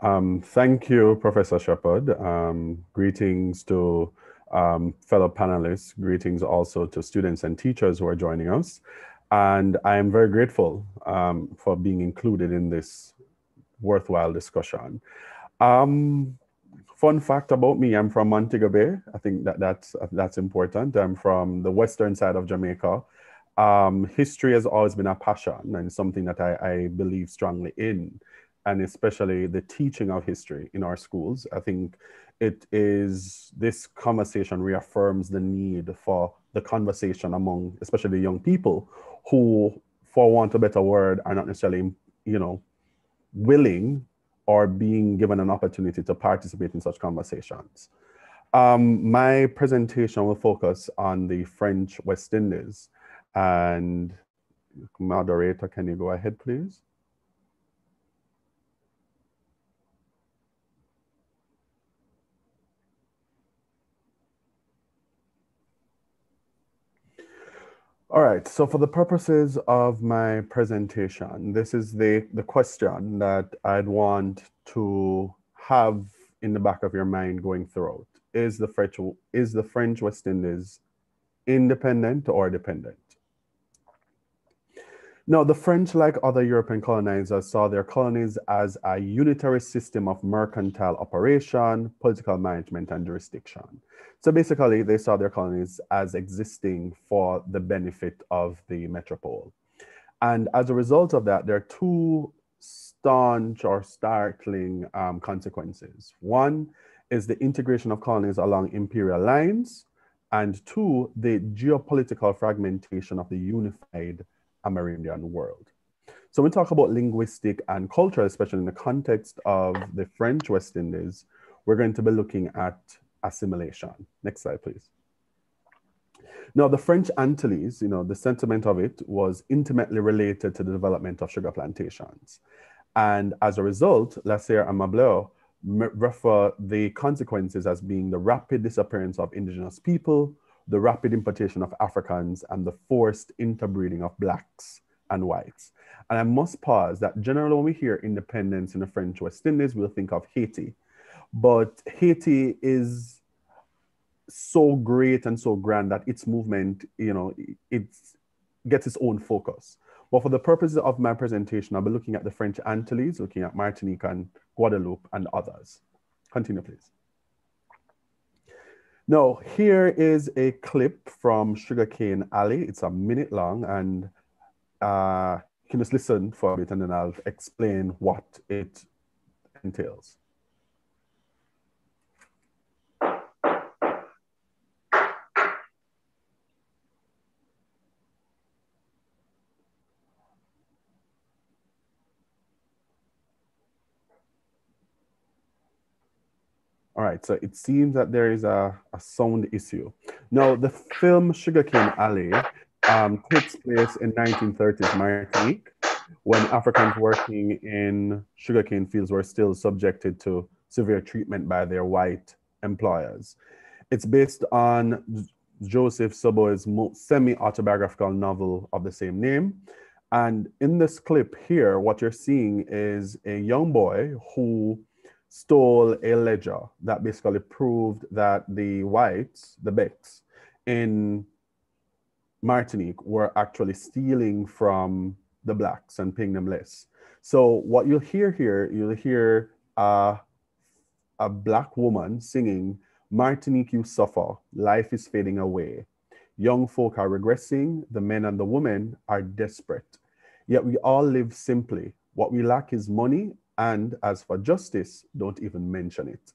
Um, thank you, Professor Shepherd. Um, greetings to um, fellow panelists. Greetings also to students and teachers who are joining us. And I am very grateful um, for being included in this worthwhile discussion. Um, fun fact about me, I'm from Montego Bay. I think that that's, that's important. I'm from the western side of Jamaica. Um, history has always been a passion and something that I, I believe strongly in, and especially the teaching of history in our schools. I think it is this conversation reaffirms the need for the conversation among especially young people who for want of a better word are not necessarily you know willing or being given an opportunity to participate in such conversations um, my presentation will focus on the french west indies and moderator can you go ahead please All right, so for the purposes of my presentation, this is the, the question that I'd want to have in the back of your mind going throughout. Is the French, is the French West Indies independent or dependent? Now, the French, like other European colonizers, saw their colonies as a unitary system of mercantile operation, political management, and jurisdiction. So basically, they saw their colonies as existing for the benefit of the metropole. And as a result of that, there are two staunch or startling um, consequences. One is the integration of colonies along imperial lines, and two, the geopolitical fragmentation of the unified Amerindian world. So when we talk about linguistic and culture, especially in the context of the French West Indies, we're going to be looking at assimilation. Next slide, please. Now, the French Antilles, you know, the sentiment of it was intimately related to the development of sugar plantations. And as a result, Lasserre and Mableur refer the consequences as being the rapid disappearance of indigenous people, the rapid importation of Africans, and the forced interbreeding of blacks and whites. And I must pause that generally when we hear independence in the French West Indies, we'll think of Haiti. But Haiti is so great and so grand that its movement, you know, it gets its own focus. But for the purposes of my presentation, I'll be looking at the French Antilles, looking at Martinique and Guadeloupe and others. Continue, please. Now, here is a clip from Sugarcane Alley. It's a minute long, and uh, you can just listen for a bit, and then I'll explain what it entails. Right, so it seems that there is a, a sound issue. Now, the film Sugarcane Alley um, takes place in 1930s Martinique when Africans working in sugarcane fields were still subjected to severe treatment by their white employers. It's based on Joseph Zobel's semi-autobiographical novel of the same name. And in this clip here, what you're seeing is a young boy who stole a ledger that basically proved that the whites, the békés, in Martinique were actually stealing from the blacks and paying them less. So what you'll hear here, you'll hear a a black woman singing, Martinique, you suffer, life is fading away. Young folk are regressing, the men and the women are desperate. Yet we all live simply. What we lack is money, and as for justice, don't even mention it.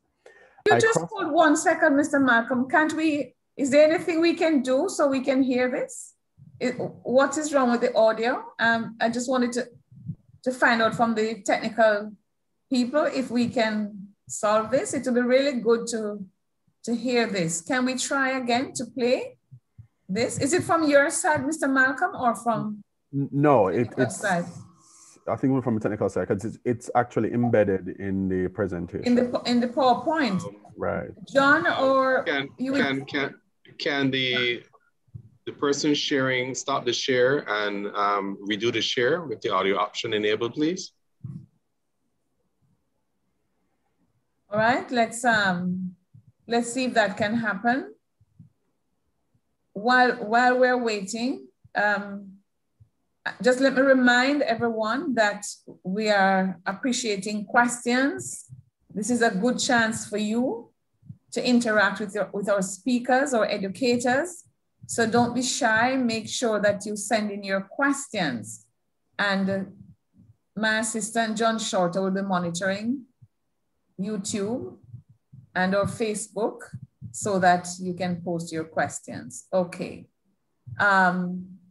You I just hold one second, Mr. Malcolm. Can't we? Is there anything we can do so we can hear this? It, what is wrong with the audio? Um, I just wanted to to find out from the technical people if we can solve this. It would be really good to to hear this. Can we try again to play this? Is it from your side, Mr. Malcolm, or from? No, it, it's. Side? I think we're from a technical side because it's, it's actually embedded in the presentation. In the in the PowerPoint. Um, right. John or can you can can can the the person sharing stop the share and um, redo the share with the audio option enabled, please? All right, let's um let's see if that can happen. While while we're waiting, um, just let me remind everyone that we are appreciating questions. This is a good chance for you to interact with, your, with our speakers or educators. So don't be shy, make sure that you send in your questions. And my assistant, John Shorter, will be monitoring YouTube and our Facebook so that you can post your questions. Okay. Um,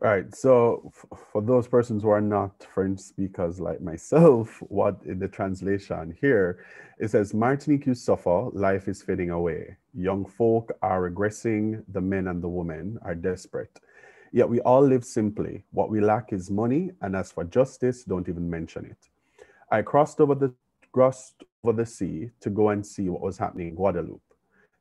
Right. So, for those persons who are not French speakers like myself, what in the translation here it says, Martinique, you suffer, life is fading away. Young folk are regressing, the men and the women are desperate. Yet we all live simply. What we lack is money, and as for justice, don't even mention it. I crossed over the crossed over the sea to go and see what was happening in Guadeloupe.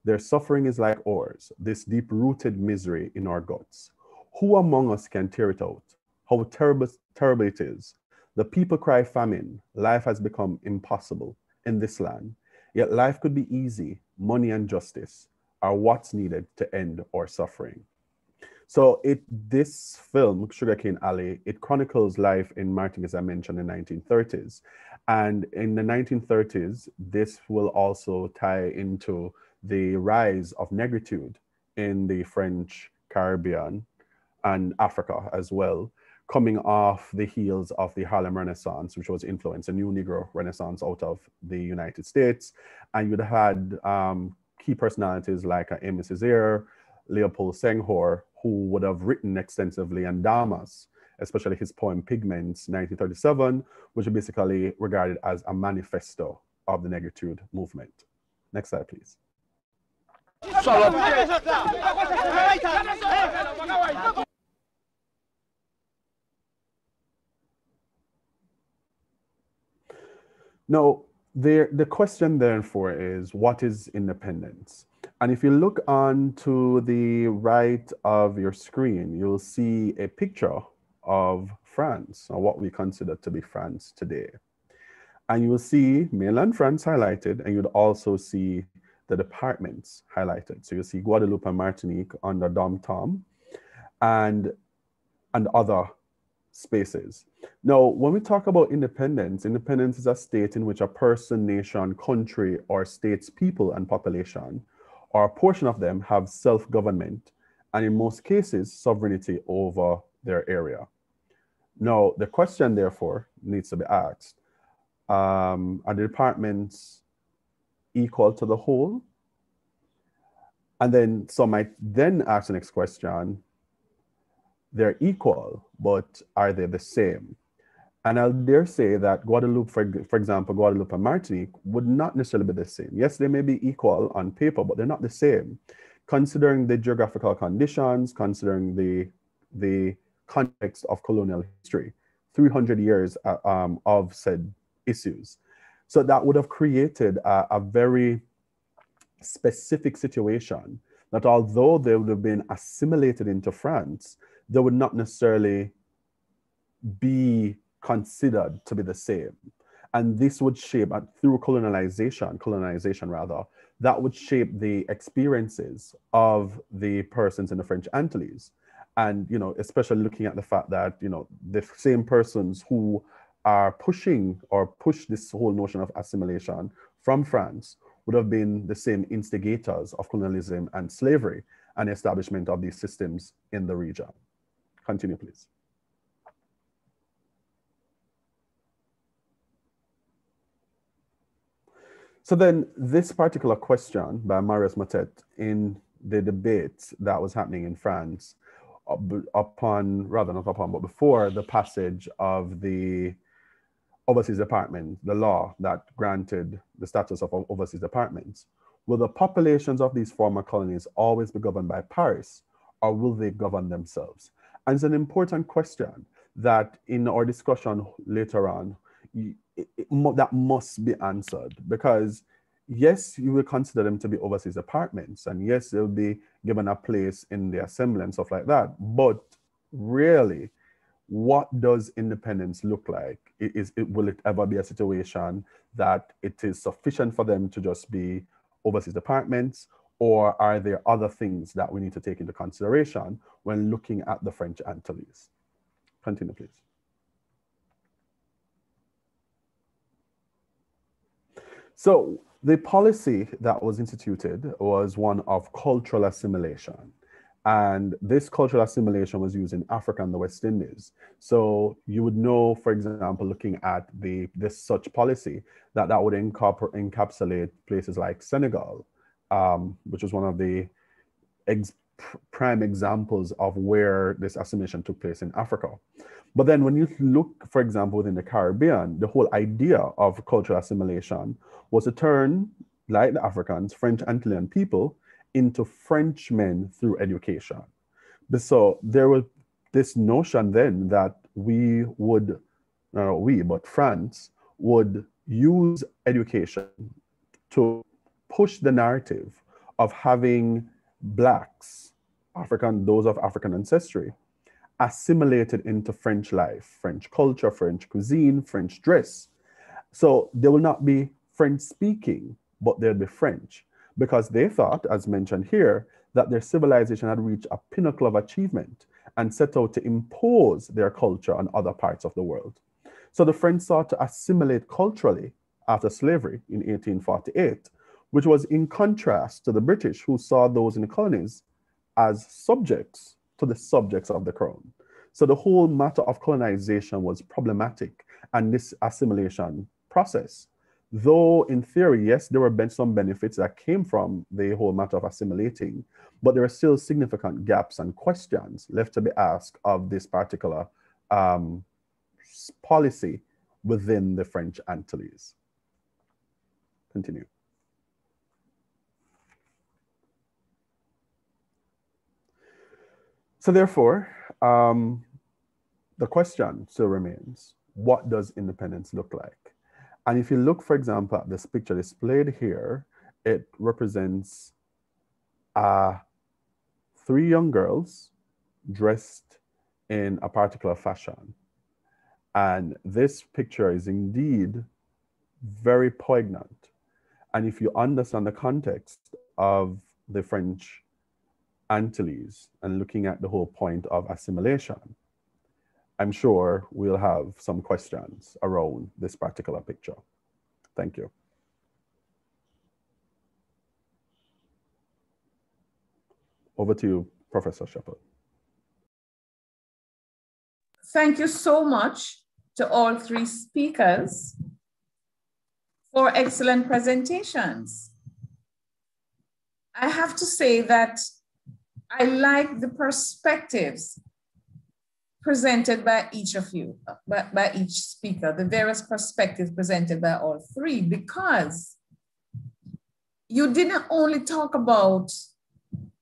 Their suffering is like ours, this deep-rooted misery in our guts. Who among us can tear it out? How terrible, terrible it is. The people cry famine. Life has become impossible in this land. Yet life could be easy. Money and justice are what's needed to end our suffering. So it this film, Sugarcane Alley, it chronicles life in Martinique, as I mentioned, in the 1930s. And in the 1930s, this will also tie into the rise of negritude in the French Caribbean and Africa as well, coming off the heels of the Harlem Renaissance, which was influenced a new Negro Renaissance out of the United States. And you'd had um, key personalities like uh, Aimé Césaire, Leopold Senghor, who would have written extensively on Damas, especially his poem Pigments, 1937, which is basically regarded as a manifesto of the negritude movement. Next slide, please. Now, there, the question therefore is, what is independence? And if you look on to the right of your screen, you'll see a picture of France, or what we consider to be France today. And you will see mainland France highlighted, and you'd also see the departments highlighted. So you'll see Guadeloupe and Martinique under Dom Tom, and, and other spaces. Now, when we talk about independence, independence is a state in which a person, nation, country, or state's people and population, or a portion of them, have self government, and in most cases, sovereignty over their area. Now, the question, therefore, needs to be asked um, Are the departments equal to the whole? And then some might then ask the next question they're equal, but are they the same? And I'll dare say that Guadeloupe, for, for example, Guadeloupe and Martinique would not necessarily be the same. Yes, they may be equal on paper, but they're not the same. Considering the geographical conditions, considering the, the context of colonial history, 300 years uh, um, of said issues. So that would have created a, a very specific situation that although they would have been assimilated into France, they would not necessarily be considered to be the same. And this would shape, uh, through colonization, colonization rather, that would shape the experiences of the persons in the French Antilles. And, you know, especially looking at the fact that, you know, the same persons who are pushing or push this whole notion of assimilation from France would have been the same instigators of colonialism and slavery and establishment of these systems in the region. Continue, please. So then this particular question by Marius Moutet in the debate that was happening in France upon, rather not upon, but before the passage of the overseas department, the law that granted the status of overseas departments, will the populations of these former colonies always be governed by Paris or will they govern themselves? And it's an important question that in our discussion later on, it, it, that must be answered because yes, you will consider them to be overseas apartments, and yes, they'll be given a place in the assembly and stuff like that. But really, what does independence look like? Is it, will it ever be a situation that it is sufficient for them to just be overseas apartments, or are there other things that we need to take into consideration when looking at the French Antilles? Continue, please. So the policy that was instituted was one of cultural assimilation. And this cultural assimilation was used in Africa and the West Indies. So you would know, for example, looking at the this such policy, that that would encapsulate places like Senegal, um, which was one of the ex prime examples of where this assimilation took place in Africa. But then when you look, for example, within the Caribbean, the whole idea of cultural assimilation was to turn, like the Africans, French Antillean people, into Frenchmen through education. But So there was this notion then that we would, not we, but France would use education to push the narrative of having Blacks, African, those of African ancestry, assimilated into French life, French culture, French cuisine, French dress. So they will not be French speaking, but they'll be French because they thought, as mentioned here, that their civilization had reached a pinnacle of achievement and set out to impose their culture on other parts of the world. So the French sought to assimilate culturally after slavery in 1848, which was in contrast to the British, who saw those in the colonies as subjects to the subjects of the crown. So the whole matter of colonization was problematic and this assimilation process. Though in theory, yes, there were been some benefits that came from the whole matter of assimilating, but there are still significant gaps and questions left to be asked of this particular um, policy within the French Antilles. Continue. So therefore, um, the question still remains, what does independence look like? And if you look, for example, at this picture displayed here, it represents uh, three young girls dressed in a particular fashion. And this picture is indeed very poignant. And if you understand the context of the French Antilles and looking at the whole point of assimilation, I'm sure we'll have some questions around this particular picture. Thank you. Over to you, Professor Shepherd. Thank you so much to all three speakers for excellent presentations. I have to say that I like the perspectives presented by each of you, by, by each speaker, the various perspectives presented by all three, because you didn't only talk about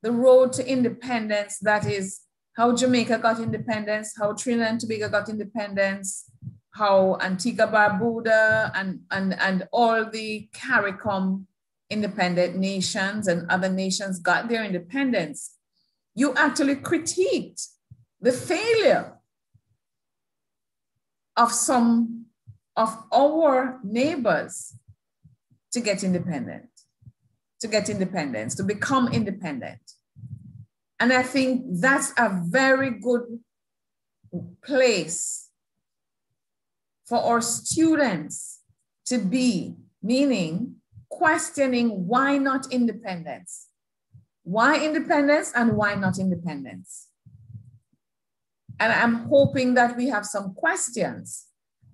the road to independence, that is how Jamaica got independence, how Trinidad and Tobago got independence, how Antigua Barbuda and, and, and all the CARICOM independent nations and other nations got their independence. You actually critiqued the failure of some of our neighbors to get independent, to get independence, to become independent. And I think that's a very good place for our students to be, meaning questioning why not independence? Why independence and why not independence? And I'm hoping that we have some questions.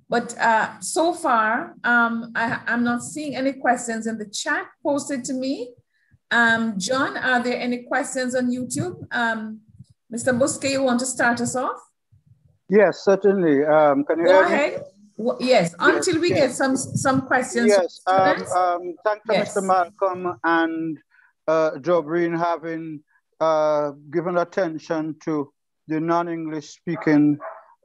But uh, so far, um, I, am not seeing any questions in the chat posted to me. Um, John, are there any questions on YouTube? Um, Mr. Bousquet, you want to start us off? Yes, certainly. Um, can you Go ahead. Yes, until we yes. get some some questions. Yes, um, um, thank you, yes. Mr. Malcolm and uh, Dorbrene having uh, given attention to the non-English speaking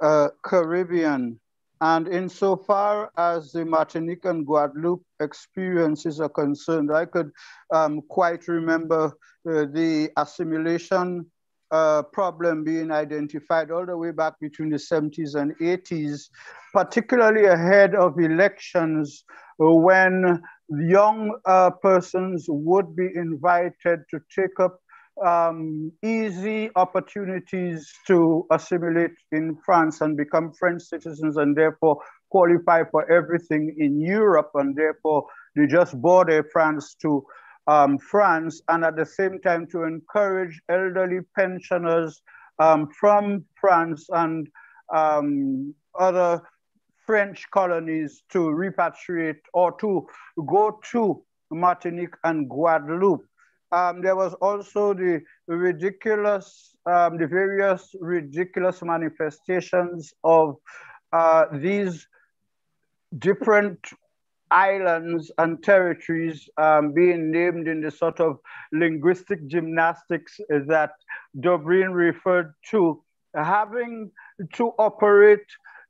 uh, Caribbean. And insofar as the Martinique and Guadeloupe experiences are concerned, I could um, quite remember uh, the assimilation uh, problem being identified all the way back between the 70s and 80s, particularly ahead of elections when young uh, persons would be invited to take up um, easy opportunities to assimilate in France and become French citizens and therefore qualify for everything in Europe and therefore they just border France to um, France and at the same time to encourage elderly pensioners um, from France and um, other French colonies to repatriate or to go to Martinique and Guadeloupe. Um, there was also the ridiculous, um, the various ridiculous manifestations of uh, these different islands and territories um, being named in the sort of linguistic gymnastics that Dorbrene referred to, having to operate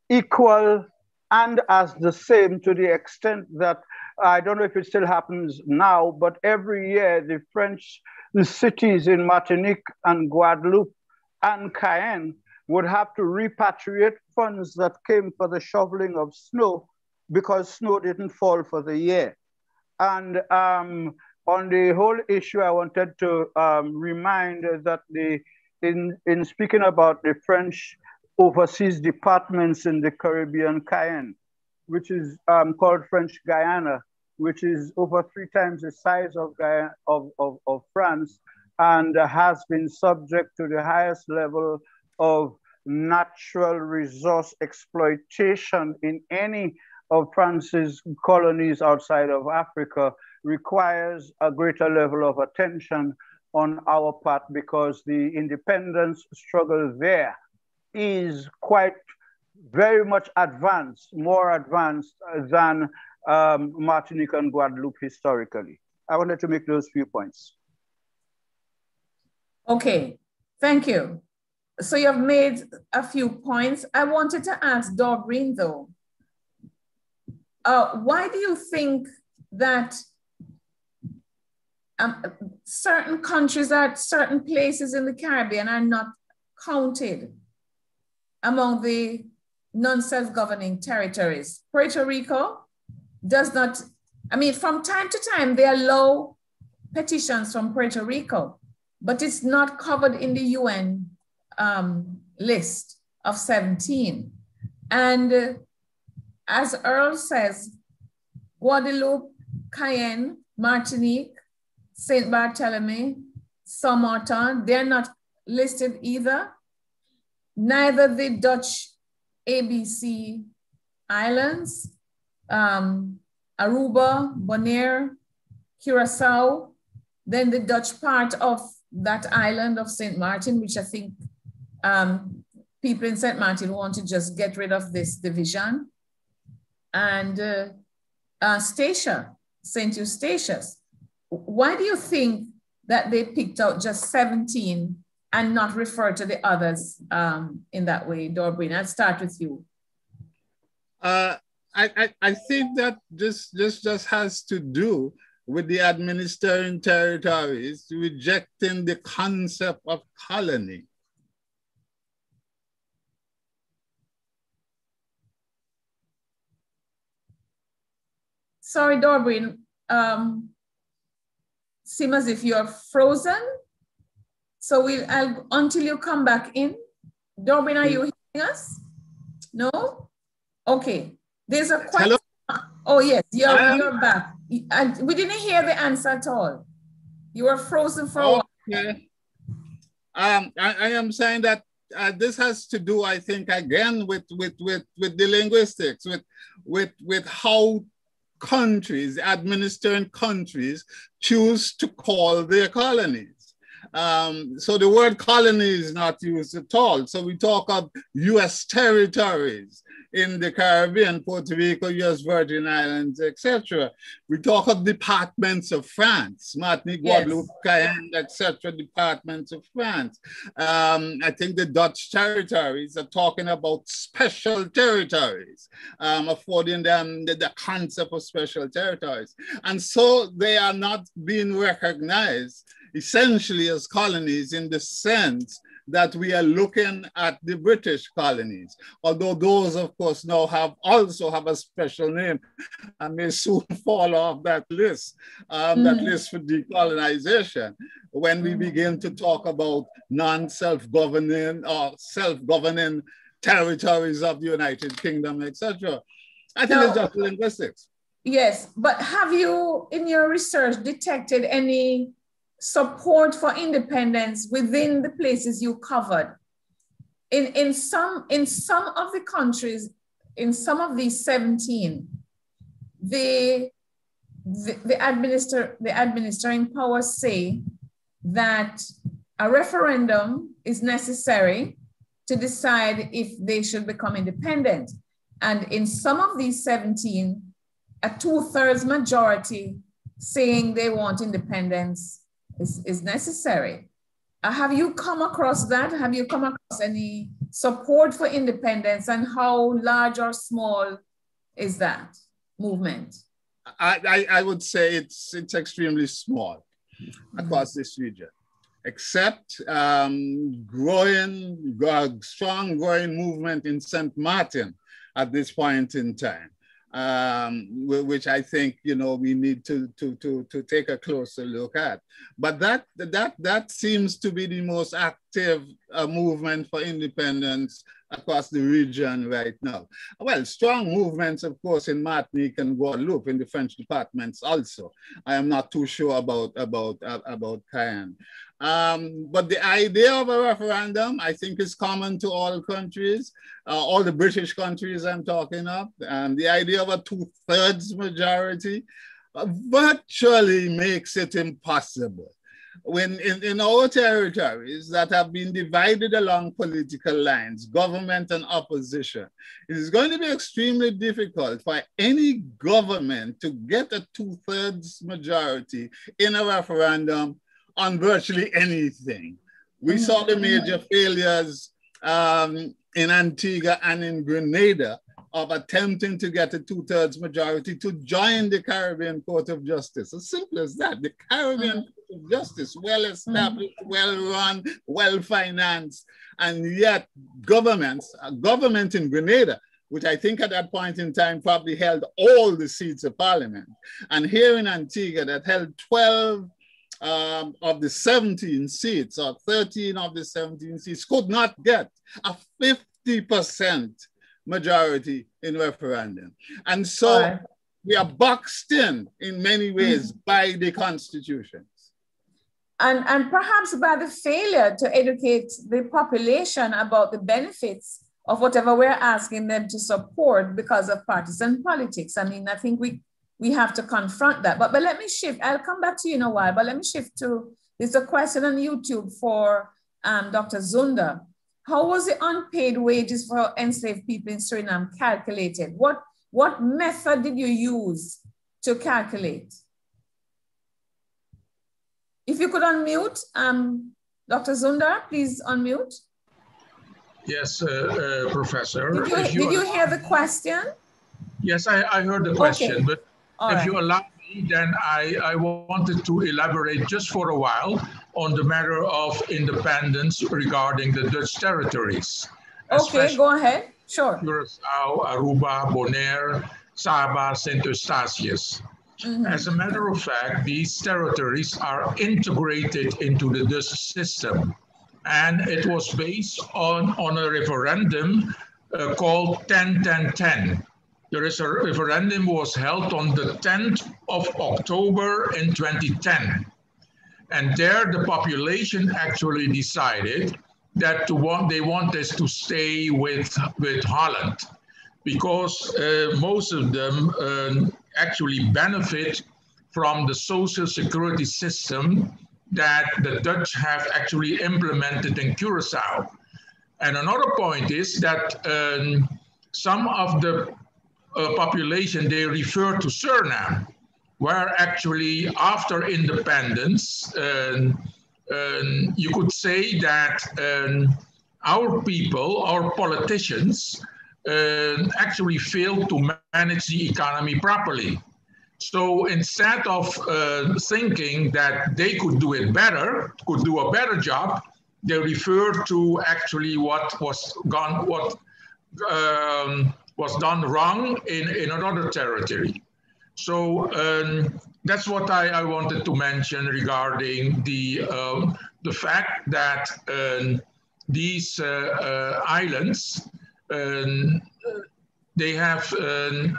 equal and as the same to the extent that I don't know if it still happens now, but every year the French cities in Martinique and Guadeloupe and Cayenne would have to repatriate funds that came for the shoveling of snow because snow didn't fall for the year. And um, on the whole issue, I wanted to um, remind that the in, in speaking about the French overseas departments in the Caribbean Cayenne, which is um, called French Guiana, which is over three times the size of, Guyana, of, of, of France and has been subject to the highest level of natural resource exploitation in any of France's colonies outside of Africa requires a greater level of attention on our part because the independence struggle there is quite very much advanced, more advanced than um, Martinique and Guadeloupe historically. I wanted to make those few points. Okay, thank you. So you have made a few points. I wanted to ask Dorbrene though, uh, why do you think that um, certain countries at certain places in the Caribbean are not counted among the non-self-governing territories? Puerto Rico does not, I mean, from time to time, they allow petitions from Puerto Rico, but it's not covered in the UN um, list of 17. And uh, as Earl says, Guadeloupe, Cayenne, Martinique, Saint Barthélemy, Saint Martin, they're not listed either. Neither the Dutch ABC Islands, um, Aruba, Bonaire, Curacao, then the Dutch part of that island of St. Martin, which I think um, people in St. Martin want to just get rid of this division. And uh, uh, Statia, St. Eustatius, why do you think that they picked out just 17 and not refer to the others um, in that way, Dorbrene? I'll start with you. Uh, I, I, I think that this, this just has to do with the administering territories rejecting the concept of colony. Sorry, Dorbrene. Um, seem as if you're frozen. So we'll I'll, until you come back in. Dorbrene, are you hearing us? No? Okay. There's a question. Hello? Oh, yes, you're, you're back. And we didn't hear the answer at all. You were frozen for okay. a while. Um, I, I am saying that uh, this has to do, I think, again with with with with the linguistics, with with with how countries, administering countries, choose to call their colonies. Um, so the word colony is not used at all. So we talk of U.S. territories in the Caribbean, Puerto Rico, U.S. Virgin Islands, etc. We talk of departments of France, Martinique, Guadeloupe, Cayenne, etc. Departments of France. Um, I think the Dutch territories are talking about special territories, um, affording them the, the concept of special territories. And so they are not being recognized essentially as colonies in the sense that we are looking at the British colonies, although those, of course, now have also have a special name and may soon fall off that list, um, mm. that list for decolonization. When we begin to talk about non-self-governing or self-governing territories of the United Kingdom, etc. I think it's just linguistics. Yes, but have you, in your research, detected any support for independence within the places you covered. In, in, some, in some of the countries, in some of these 17, the, the, the, administer, the administering powers say that a referendum is necessary to decide if they should become independent. And in some of these 17, a two thirds majority saying they want independence is, is necessary. Uh, have you come across that? Have you come across any support for independence and how large or small is that movement? I, I, I would say it's, it's extremely small across this region, except um, growing, uh, strong growing movement in St. Martin at this point in time um, which I think you know we need to, to to to take a closer look at. But that that that seems to be the most active uh, movement for independence across the region right now. Well, strong movements, of course, in Martinique and Guadeloupe in the French departments also. I am not too sure about about uh, about Cayenne. Um, but the idea of a referendum, I think, is common to all countries, uh, all the British countries I'm talking of. And the idea of a two thirds majority virtually makes it impossible. When in, in our territories that have been divided along political lines, government and opposition, it is going to be extremely difficult for any government to get a two thirds majority in a referendum on virtually anything. We mm-hmm. saw the major failures um, in Antigua and in Grenada of attempting to get a two-thirds majority to join the Caribbean Court of Justice. As simple as that. The Caribbean mm-hmm. Court of Justice, well-established, mm-hmm. well-run, well-financed, and yet governments, a government in Grenada, which I think at that point in time probably held all the seats of parliament, and here in Antigua that held 12 um, of the 17 seats, or 13 of the 17 seats, could not get a 50% majority in referendum. And so right. we are boxed in in many ways mm by the constitutions. And, and perhaps by the failure to educate the population about the benefits of whatever we're asking them to support because of partisan politics. I mean, I think we we have to confront that. But, but let me shift. I'll come back to you in a while, but let me shift to there's a question on YouTube for um, Dr. Zunder. how was the unpaid wages for enslaved people in Suriname calculated? What, what method did you use to calculate? If you could unmute, um, Dr. Zunder, please unmute. Yes, uh, uh, Professor. Did you, you, did you hear the question? Yes, I, I heard the question, okay. but All if right. you allow me, then I, I wanted to elaborate just for a while on the matter of independence regarding the Dutch territories. Okay, go ahead. Sure. Curacao, Aruba, Bonaire, Saba, St. Eustatius. As a matter of fact, these territories are integrated into the Dutch system. And it was based on, on a referendum uh, called 10-10-10. The referendum was held on the 10th of October in 2010. And there the population actually decided that want, they want us to stay with, with Holland because uh, most of them uh, actually benefit from the social security system that the Dutch have actually implemented in Curacao. And another point is that um, some of the uh, population, they refer to Suriname, where actually after independence, um, um, you could say that um, our people, our politicians, uh, actually failed to manage the economy properly. So instead of uh, thinking that they could do it better, could do a better job, they refer to actually what was gone, what um, was done wrong in, in another territory. So um, that's what I, I, wanted to mention regarding the um, the fact that um, these uh, uh, islands um, they have, um,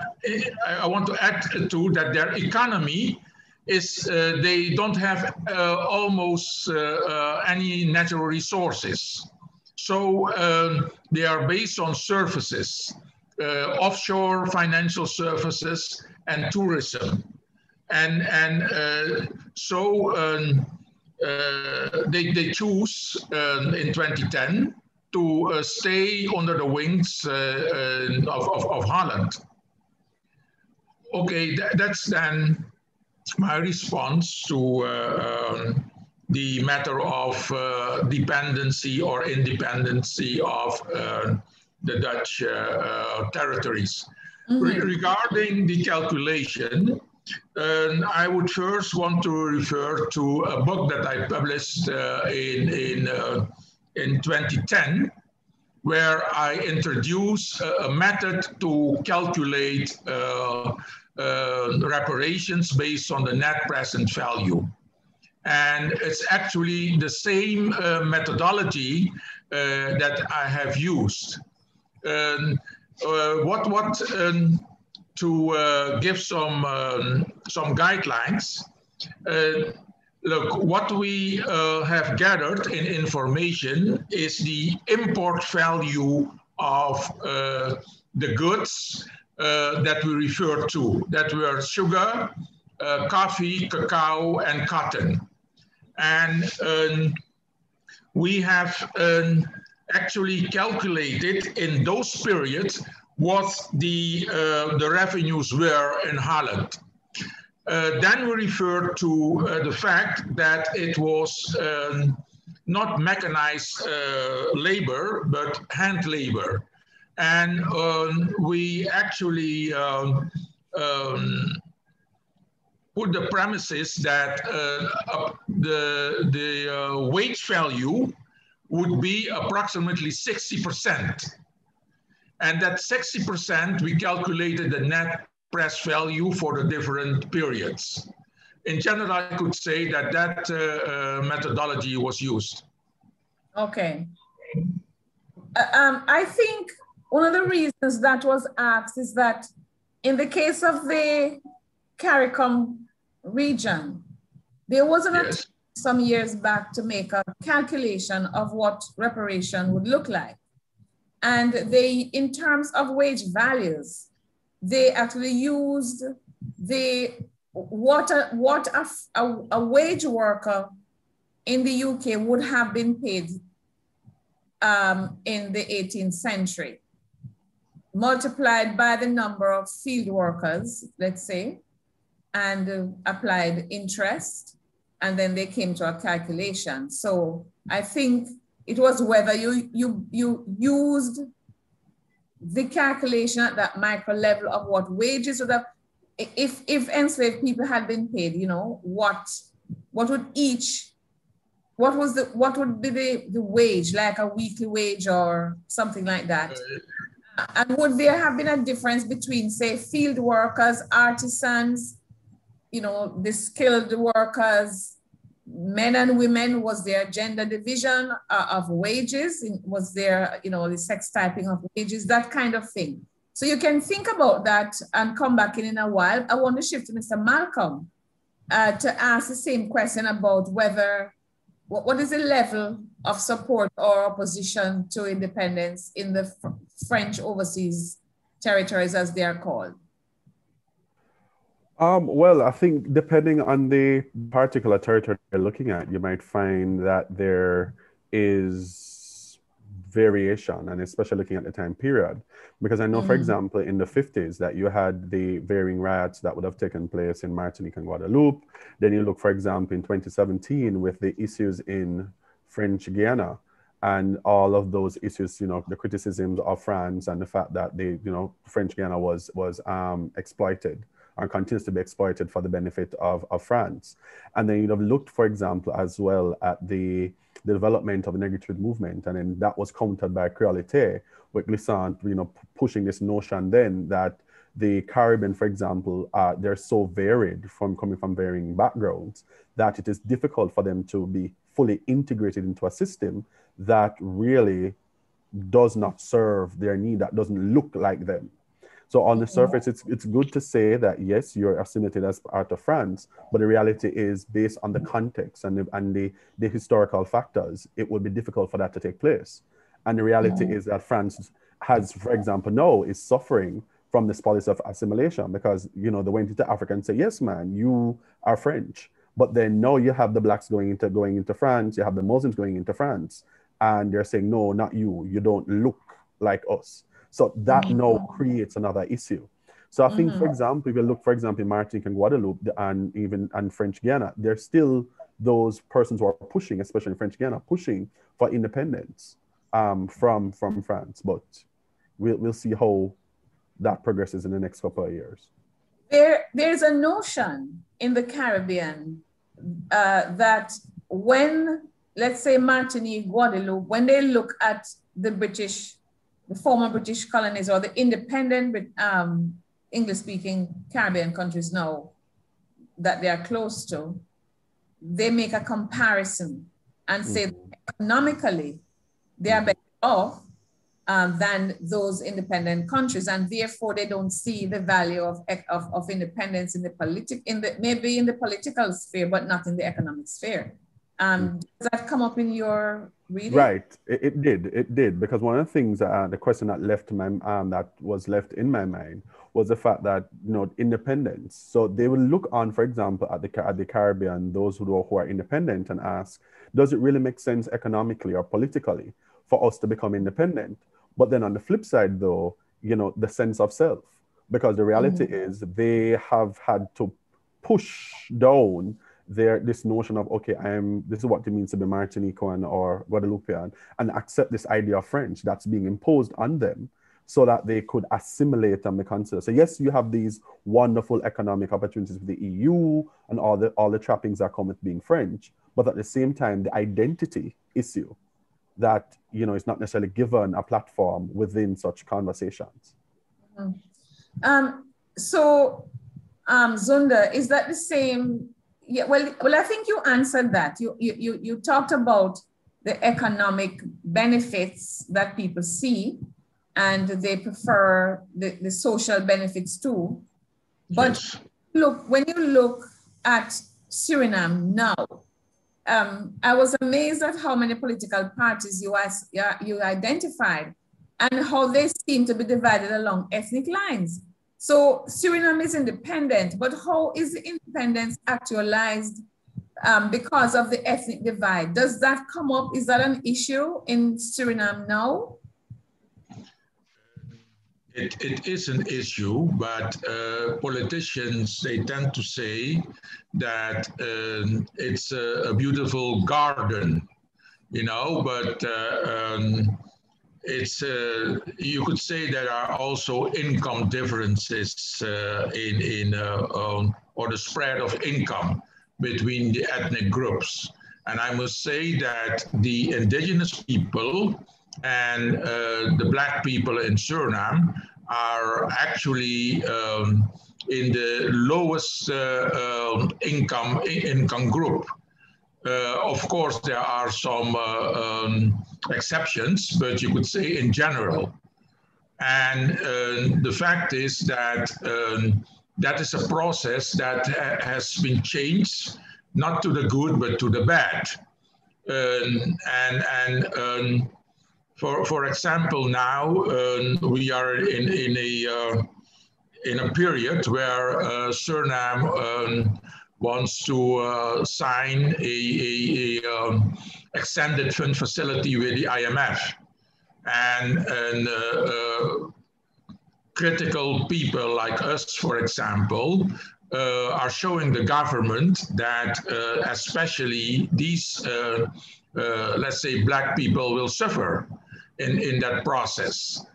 I want to add to that their economy is uh, they don't have uh, almost uh, uh any natural resources. So um, they are based on services, uh, offshore financial services and tourism. And, and so um, they, they choose um, in 2010 to uh, stay under the wings uh, uh, of, of, of, Holland. Okay, th that's then my response to um, the matter of uh, dependency or independency of uh, the Dutch uh, territories. Mm -hmm. Re regarding the calculation, I would first want to refer to a book that I published in, in in 2010, where I introduced a, method to calculate uh, uh, reparations based on the net present value. And it's actually the same uh, methodology uh, that I have used. Um, what, what um, to uh, give some, um, some guidelines, Look, what we uh, have gathered in information is the import value of uh, the goods uh, that we refer to, that were sugar, uh, coffee, cacao, and cotton. And um, we have um, actually calculated in those periods what the, uh, the revenues were in Holland. Uh, then we refer to uh, the fact that it was um, not mechanized uh, labor, but hand labor. And um, we actually um, um put the premises that uh, the, the uh, wage value would be approximately 60%. And that 60%, we calculated the net press value for the different periods. In general, I could say that that uh, uh, methodology was used. Okay. Uh, um, I think one of the reasons that was asked is that in the case of the CARICOM region, there was an yes. some years back to make a calculation of what reparation would look like. And they, in terms of wage values, they actually used the what a, what a, a, a wage worker in the UK would have been paid um, in the 18th century, multiplied by the number of field workers, let's say, and uh, applied interest, and then they came to a calculation. So I think it was whether you, you, you used the calculation at that micro level of what wages would have, if, if enslaved people had been paid, you know, what, what would each, what was the, what would be the, the wage, like a weekly wage or something like that? And would there have been a difference between, say, field workers, artisans, you know, the skilled workers, men and women? Was there gender division uh, of wages? Was there, you know, the sex typing of wages, that kind of thing? So you can think about that and come back in in a while. I want to shift to Mr. Malcolm uh, to ask the same question about whether, what, what is the level of support or opposition to independence in the French overseas territories as they are called? Um, well, I think depending on the particular territory you're looking at, you might find that there is variation, and especially looking at the time period. Because I know, mm-hmm. for example, in the 50s, that you had the varying riots that would have taken place in Martinique and Guadeloupe. Then you look, for example, in 2017 with the issues in French Guiana and all of those issues, you know, the criticisms of France and the fact that the, you know, French Guiana was was um, exploited and continues to be exploited for the benefit of, of France. And then you'd have looked, for example, as well at the, the development of the negritude movement, and then that was countered by Créolité, with Glissant, you know, pushing this notion then that the Caribbean, for example, uh, they're so varied from coming from varying backgrounds that it is difficult for them to be fully integrated into a system that really does not serve their need, that doesn't look like them. So on the surface, it's it's good to say that yes, you're assimilated as part of France, but the reality is based on the context and the, and the, the historical factors, it would be difficult for that to take place. And the reality mm-hmm. is that France has, for example, now is suffering from this policy of assimilation because you know they went into Africa and say, yes, man, you are French. But then now you have the blacks going into going into France, you have the Muslims going into France, and they're saying, no, not you. You don't look like us. So that mm-hmm. now creates another issue. So I think, mm-hmm. for example, if you look, for example, in Martinique and Guadeloupe and even and French Guiana, there's still those persons who are pushing, especially in French Guiana, pushing for independence um, from from France. But we'll we'll see how that progresses in the next couple of years. There, there's a notion in the Caribbean uh, that when, let's say, Martinique, Guadeloupe, when they look at the British the former British colonies or the independent um, English speaking Caribbean countries now that they are close to, they make a comparison and say mm-hmm. economically they are better off um, than those independent countries, and therefore they don't see the value of, of, of independence in the politic in the maybe in the political sphere, but not in the economic sphere. Um, mm. does that come up in your reading? Right, it, it did. It did because one of the things, uh, the question that left my um, that was left in my mind was the fact that you know independence. So they will look on, for example, at the at the Caribbean, those who are, who are independent, and ask, does it really make sense economically or politically for us to become independent? But then on the flip side, though, you know, the sense of self, because the reality mm-hmm. is they have had to push down there this notion of okay, I'm this is what it means to be Martinican or Guadeloupean, and accept this idea of French that's being imposed on them so that they could assimilate and be considered. So yes, you have these wonderful economic opportunities with the EU and all the all the trappings that come with being French, but at the same time, the identity issue that you know is not necessarily given a platform within such conversations. Mm-hmm. Um, so, um, Zunder, is that the same yeah, well, well, I think you answered that. You, you, you, you talked about the economic benefits that people see and they prefer the, the social benefits too. But yes. look, when you look at Suriname now, um, I was amazed at how many political parties you, as, you identified and how they seem to be divided along ethnic lines. So Suriname is independent, but how is the independence actualized um, because of the ethnic divide. Does that come up? Is that an issue in Suriname now? It, it is an issue, but uh, politicians, they tend to say that um, it's a, a, beautiful garden, you know, but uh, um, it's, uh, you could say there are also income differences uh, in, in uh, um, or the spread of income between the ethnic groups. And I must say that the indigenous people and uh, the black people in Suriname are actually um, in the lowest uh, um, income income group. Uh, of course, there are some um, exceptions, but you could say in general. And uh, the fact is that um, that is a process that ha has been changed, not to the good, but to the bad. Um, and and um, for, for example, now uh, we are in, in, a, uh, in a period where uh, Suriname um, wants to uh, sign a, a, a um, extended fund facility with the IMF. And, and uh, uh, critical people like us, for example, uh, are showing the government that uh, especially these, uh, let's say, black people will suffer in, in that process.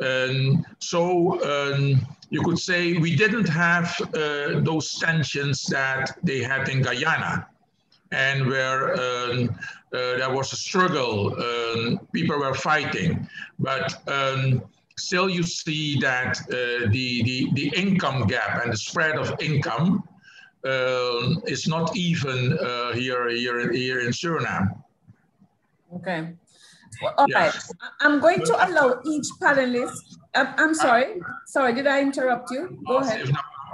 And so um, you could say we didn't have uh, those tensions that they had in Guyana and where um, uh, there was a struggle, um, people were fighting. But um, still you see that uh, the, the, the income gap and the spread of income uh, is not even uh, here, here, here in Suriname. Okay. All yeah. right. I'm going to allow each panelist. I'm, um, I'm sorry. Sorry, did I interrupt you? Go ahead.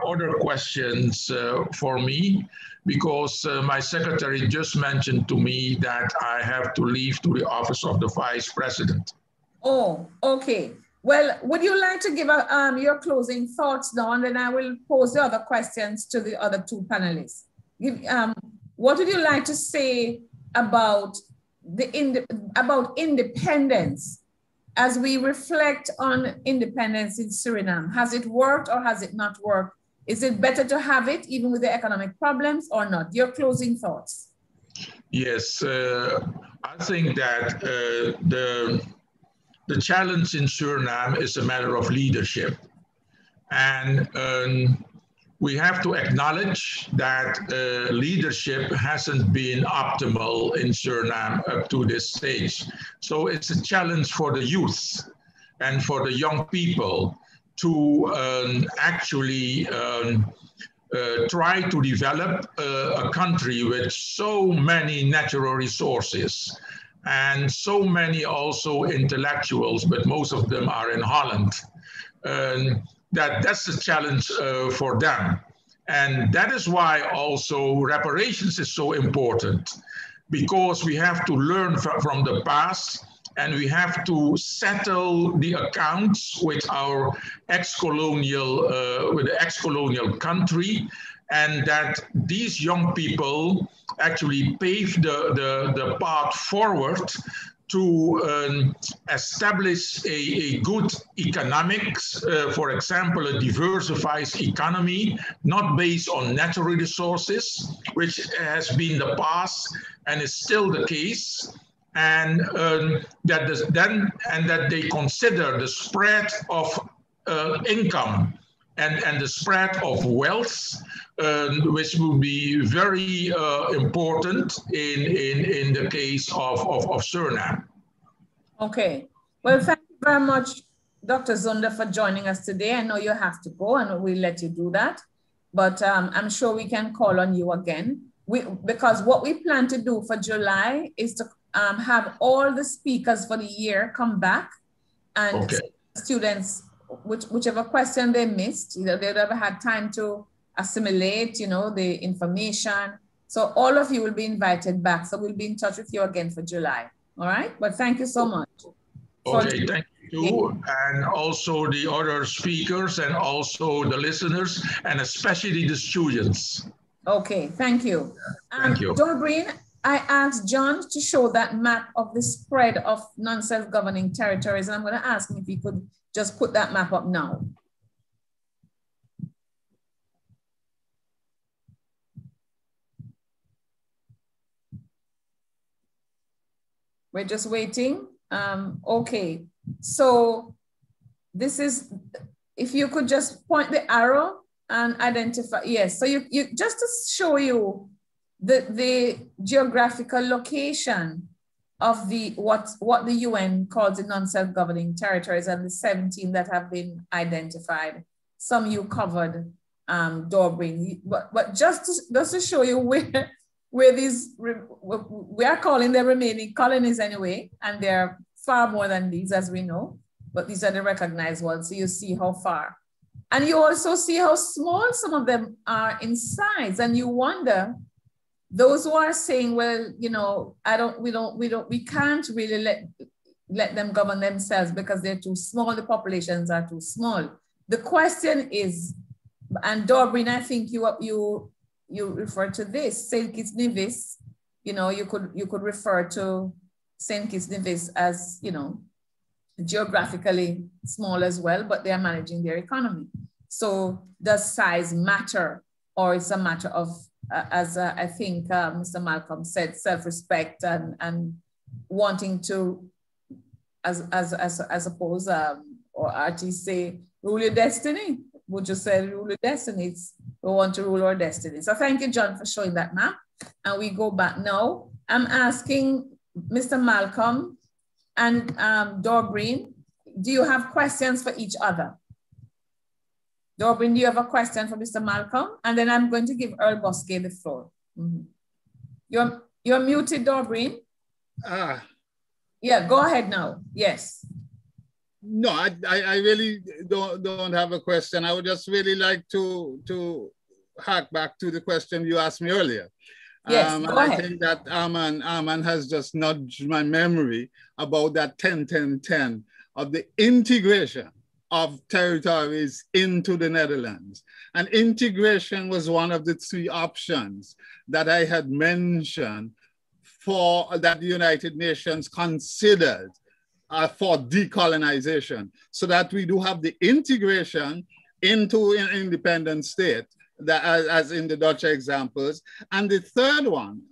Other questions uh, for me because uh, my secretary just mentioned to me that I have to leave to the office of the vice president. Oh, okay. Well, would you like to give a, um, your closing thoughts Don, and then I will pose the other questions to the other two panelists. Give, um, what would you like to say about the ind about independence as we reflect on independence in Suriname. Has it worked or has it not worked? Is it better to have it even with the economic problems or not? Your closing thoughts. Yes, uh, I think that uh, the, the challenge in Suriname is a matter of leadership. And um, we have to acknowledge that uh, leadership hasn't been optimal in Suriname up to this stage. So it's a challenge for the youth and for the young people to um, actually um, uh, try to develop uh, a country with so many natural resources and so many also intellectuals, but most of them are in Holland. Um, that that's the challenge uh, for them. And that is why also reparations is so important because we have to learn from the past and we have to settle the accounts with our ex-colonial, uh, with the ex-colonial country and that these young people actually pave the, the, the path forward to um, establish a, a, good economics, uh, for example, a diversified economy, not based on natural resources, which has been the past and is still the case, and um, that then and that they consider the spread of uh, income and, and the spread of wealth, uh, which will be very uh, important in, in, in the case of, of, of Suriname. Okay. Well, thank you very much, Dr. Zunder, for joining us today. I know you have to go and we'll let you do that, but um, I'm sure we can call on you again. We, because what we plan to do for July is to um, have all the speakers for the year come back and okay. students which, whichever question they missed, you know, they never had time to assimilate, you know, the information. So all of you will be invited back. So we'll be in touch with you again for July. All right. But thank you so much. Okay, thank you. And also the other speakers and also the listeners and especially the students. Okay, thank you. Um, thank you. Dorbrene, I asked John to show that map of the spread of non-self-governing territories, and I'm going to ask him if he could just put that map up now. We're just waiting. Um, okay, so this is, if you could just point the arrow and identify, yes. So you, you just to show you the, the geographical location of the what, what the UN calls the non-self-governing territories and the 17 that have been identified. Some you covered, um, but, but just to, just to show you where, where these, we are calling the remaining colonies anyway, and they're far more than these as we know, but these are the recognized ones. So you see how far. And you also see how small some of them are in size and you wonder, those who are saying, well, you know, I don't, we don't, we don't, we can't really let, let them govern themselves because they're too small, the populations are too small. The question is, and Dorbrene, I think you, you you refer to this, St. Kitts Nevis, you know, you could, you could refer to St. Kitts Nevis as, you know, geographically small as well, but they are managing their economy. So does size matter or it's a matter of, uh, as uh, I think uh, Mr. Malcolm said, self-respect and, and wanting to, as, as, as, as opposed, um, or artists say, rule your destiny. Would you say rule your destiny? It's we want to rule our destiny. So thank you, John, for showing that map. And we go back now. I'm asking Mr. Malcolm and um, Dorbrene, do you have questions for each other? Dorbrene, do you have a question for Mr. Malcolm? And then I'm going to give Earl Bousquet the floor. Mm -hmm. You're, you're muted, Dorbrene. Ah. Yeah, go ahead now. Yes. No, I, I, really don't, don't have a question. I would just really like to, to hark back to the question you asked me earlier. Yes, um, I think that Armand, Armand has just nudged my memory about that 10 10 10 of the integration of territories into the Netherlands. And integration was one of the three options that I had mentioned for that the United Nations considered uh, for decolonization so that we do have the integration into an independent state that as, as, in the Dutch examples. And the third one,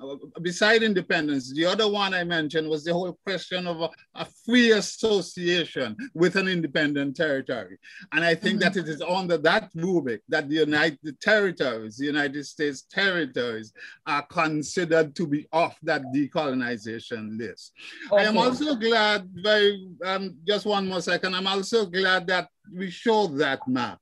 beside independence, the other one I mentioned was the whole question of a, a free association with an independent territory. And I think mm -hmm. that it is under that rubric that the United Territories, the United States territories, are considered to be off that decolonization list. Okay. I am also glad, very, um, just one more second, I'm also glad that we showed that map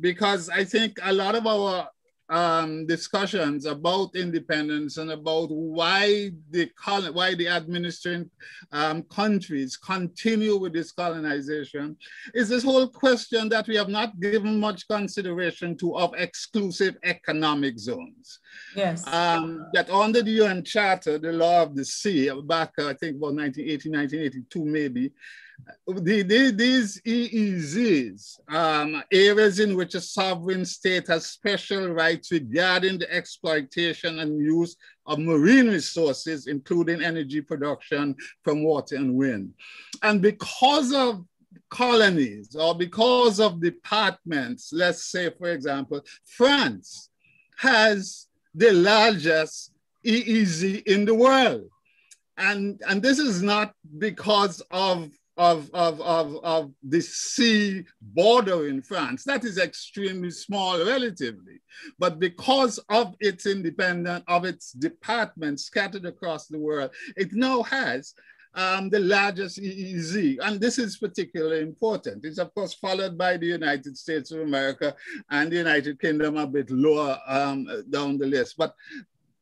because I think a lot of our um, discussions about independence and about why the why the administering um, countries continue with this colonization is this whole question that we have not given much consideration to of exclusive economic zones. Yes. Um, that under the UN Charter, the law of the sea, back I think about 1980, 1982 maybe, these EEZs, um, areas in which a sovereign state has special rights regarding the exploitation and use of marine resources, including energy production from water and wind. And because of colonies or because of departments, let's say, for example, France has the largest EEZ in the world. And, and this is not because of of, of, of, of the sea border in France. That is extremely small relatively. But because of its independent, of its departments scattered across the world, it now has um, the largest EEZ. And this is particularly important. It's of course followed by the United States of America and the United Kingdom a bit lower um, down the list. But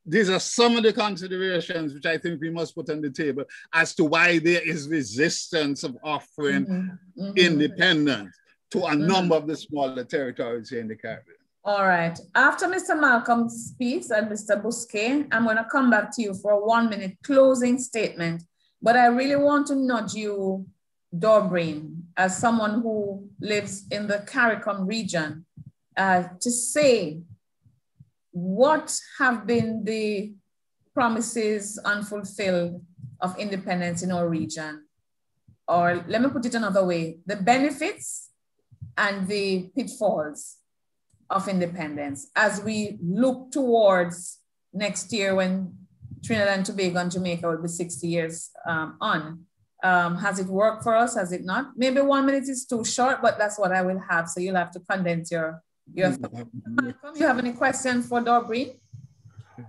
these are some of the considerations which I think we must put on the table as to why there is resistance of offering mm-hmm. Mm-hmm. independence to a mm-hmm. number of the smaller territories here in the Caribbean. All right. After Mr. Malcolm speaks and Mr. Bousquet, I'm going to come back to you for a one minute closing statement. But I really want to nudge you, Dorbrene, as someone who lives in the CARICOM region, uh, to say what have been the promises unfulfilled of independence in our region? Or let me put it another way, the benefits and the pitfalls of independence as we look towards next year when Trinidad and Tobago and Jamaica will be 60 years um, on. Um, has it worked for us? Has it not? Maybe one minute is too short, but that's what I will have. So you'll have to condense your your. Mm-hmm. you have any questions for Dorbrene?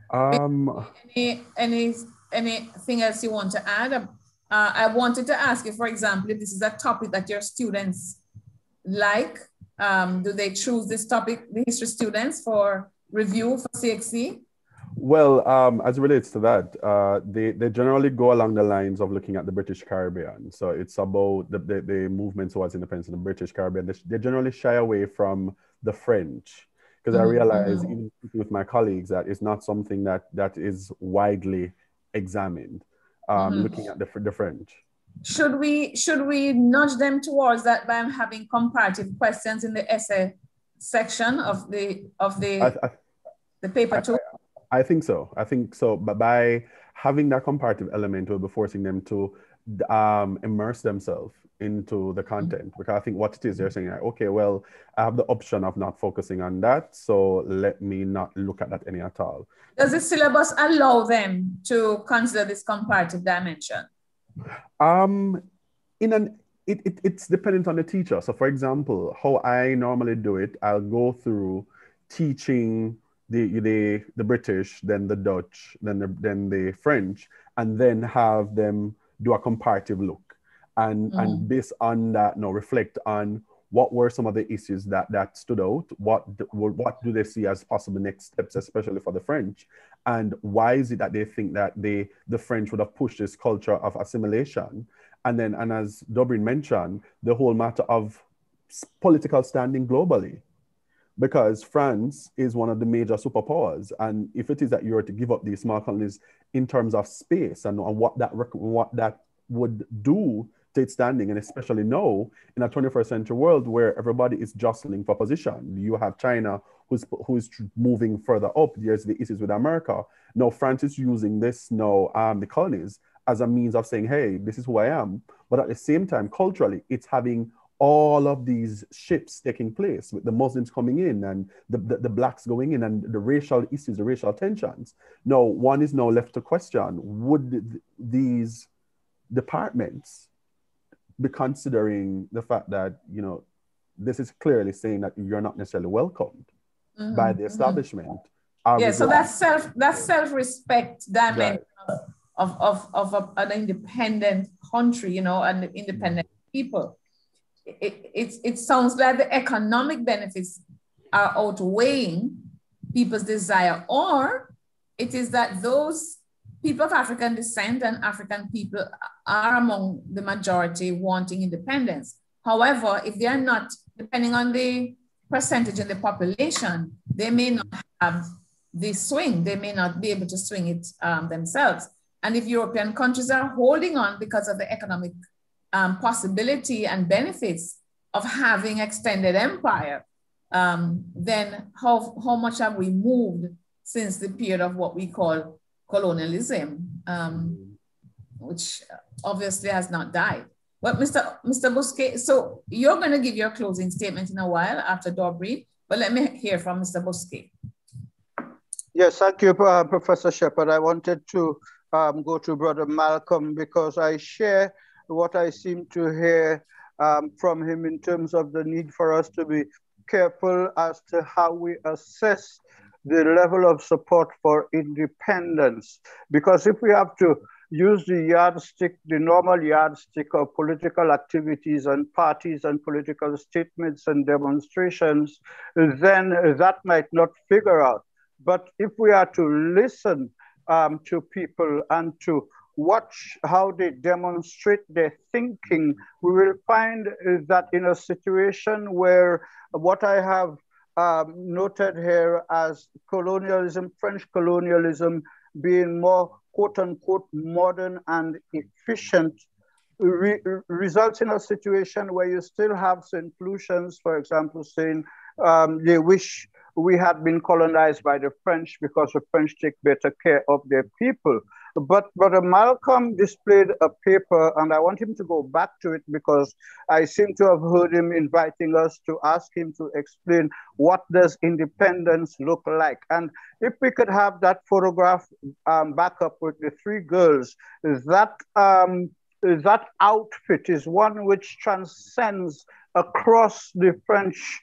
Um. Any any anything else you want to add? Uh, I wanted to ask you, for example, if this is a topic that your students like, um, do they choose this topic, the history students, for review for CXC? Well, um, as it relates to that, uh, they, they generally go along the lines of looking at the British Caribbean. So it's about the, the, the movement towards independence in the British Caribbean. They, they generally shy away from the French because. I realize, mm-hmm. even with my colleagues, that it's not something that, that is widely examined, um, mm-hmm. looking at the, the French. Should we, should we nudge them towards that by having comparative questions in the essay section of the, of the, I, I, the paper too? I think so. I think so. But by having that comparative element, we'll be forcing them to um, immerse themselves into the content because I think what it is, they're saying, like, okay, well, I have the option of not focusing on that, so let me not look at that any at all. Does the syllabus allow them to consider this comparative dimension? Um, in an it, it, it's dependent on the teacher. So, for example, how I normally do it, I'll go through teaching the the the British, then the Dutch, then the then the French, and then have them do a comparative look, and mm. and based on that, now reflect on what were some of the issues that that stood out. What what do they see as possible next steps, especially for the French, and why is it that they think that they the French would have pushed this culture of assimilation, and then and as Dorbrene mentioned, the whole matter of political standing globally because France is one of the major superpowers. And if it is that you were to give up these small colonies in terms of space and, and what that what that would do its standing, and especially now in a 21st century world where everybody is jostling for position, you have China who's who's moving further up. There's the issues with America. Now France is using this now um, the colonies as a means of saying, hey, this is who I am. But at the same time, culturally, it's having all of these shifts taking place with the Muslims coming in and the, the, the, blacks going in and the racial issues, the racial tensions. Now, one is now left to question would th- these departments be considering the fact that, you know, this is clearly saying that you're not necessarily welcomed mm-hmm. by the mm-hmm. establishment. Mm-hmm. Yeah, so that's self that's self-respect dimension right. of, of, of, of an independent country, you know, and independent mm-hmm. people it, it, it sounds like the economic benefits are outweighing people's desire, or it is that those people of African descent and African people are among the majority wanting independence. However, if they are not, depending on the percentage in the population, they may not have the swing, they may not be able to swing it um, themselves. And if European countries are holding on because of the economic um, possibility and benefits of having extended empire, um, then how, how much have we moved since the period of what we call colonialism, um, which obviously has not died. Well, Mr. Mr. Bousquet, so you're going to give your closing statement in a while after Dorbrene, but let me hear from Mr. Bousquet. Yes, thank you, uh, Professor Shepherd. I wanted to um, go to Brother Malcolm because I share what I seem to hear um, from him in terms of the need for us to be careful as to how we assess the level of support for independence. Because if we have to use the yardstick, the normal yardstick of political activities and parties and political statements and demonstrations, then that might not figure out. But if we are to listen um, to people and to watch how they demonstrate their thinking, we will find that in a situation where what I have um, noted here as colonialism, French colonialism being more quote unquote modern and efficient, re results in a situation where you still have St. Lucians, for example, saying um, they wish we had been colonized by the French because the French take better care of their people. But Brother Malcolm displayed a paper, and I want him to go back to it because I seem to have heard him inviting us to ask him to explain what does independence look like. And if we could have that photograph um, back up with the three girls, that um, that outfit is one which transcends across the French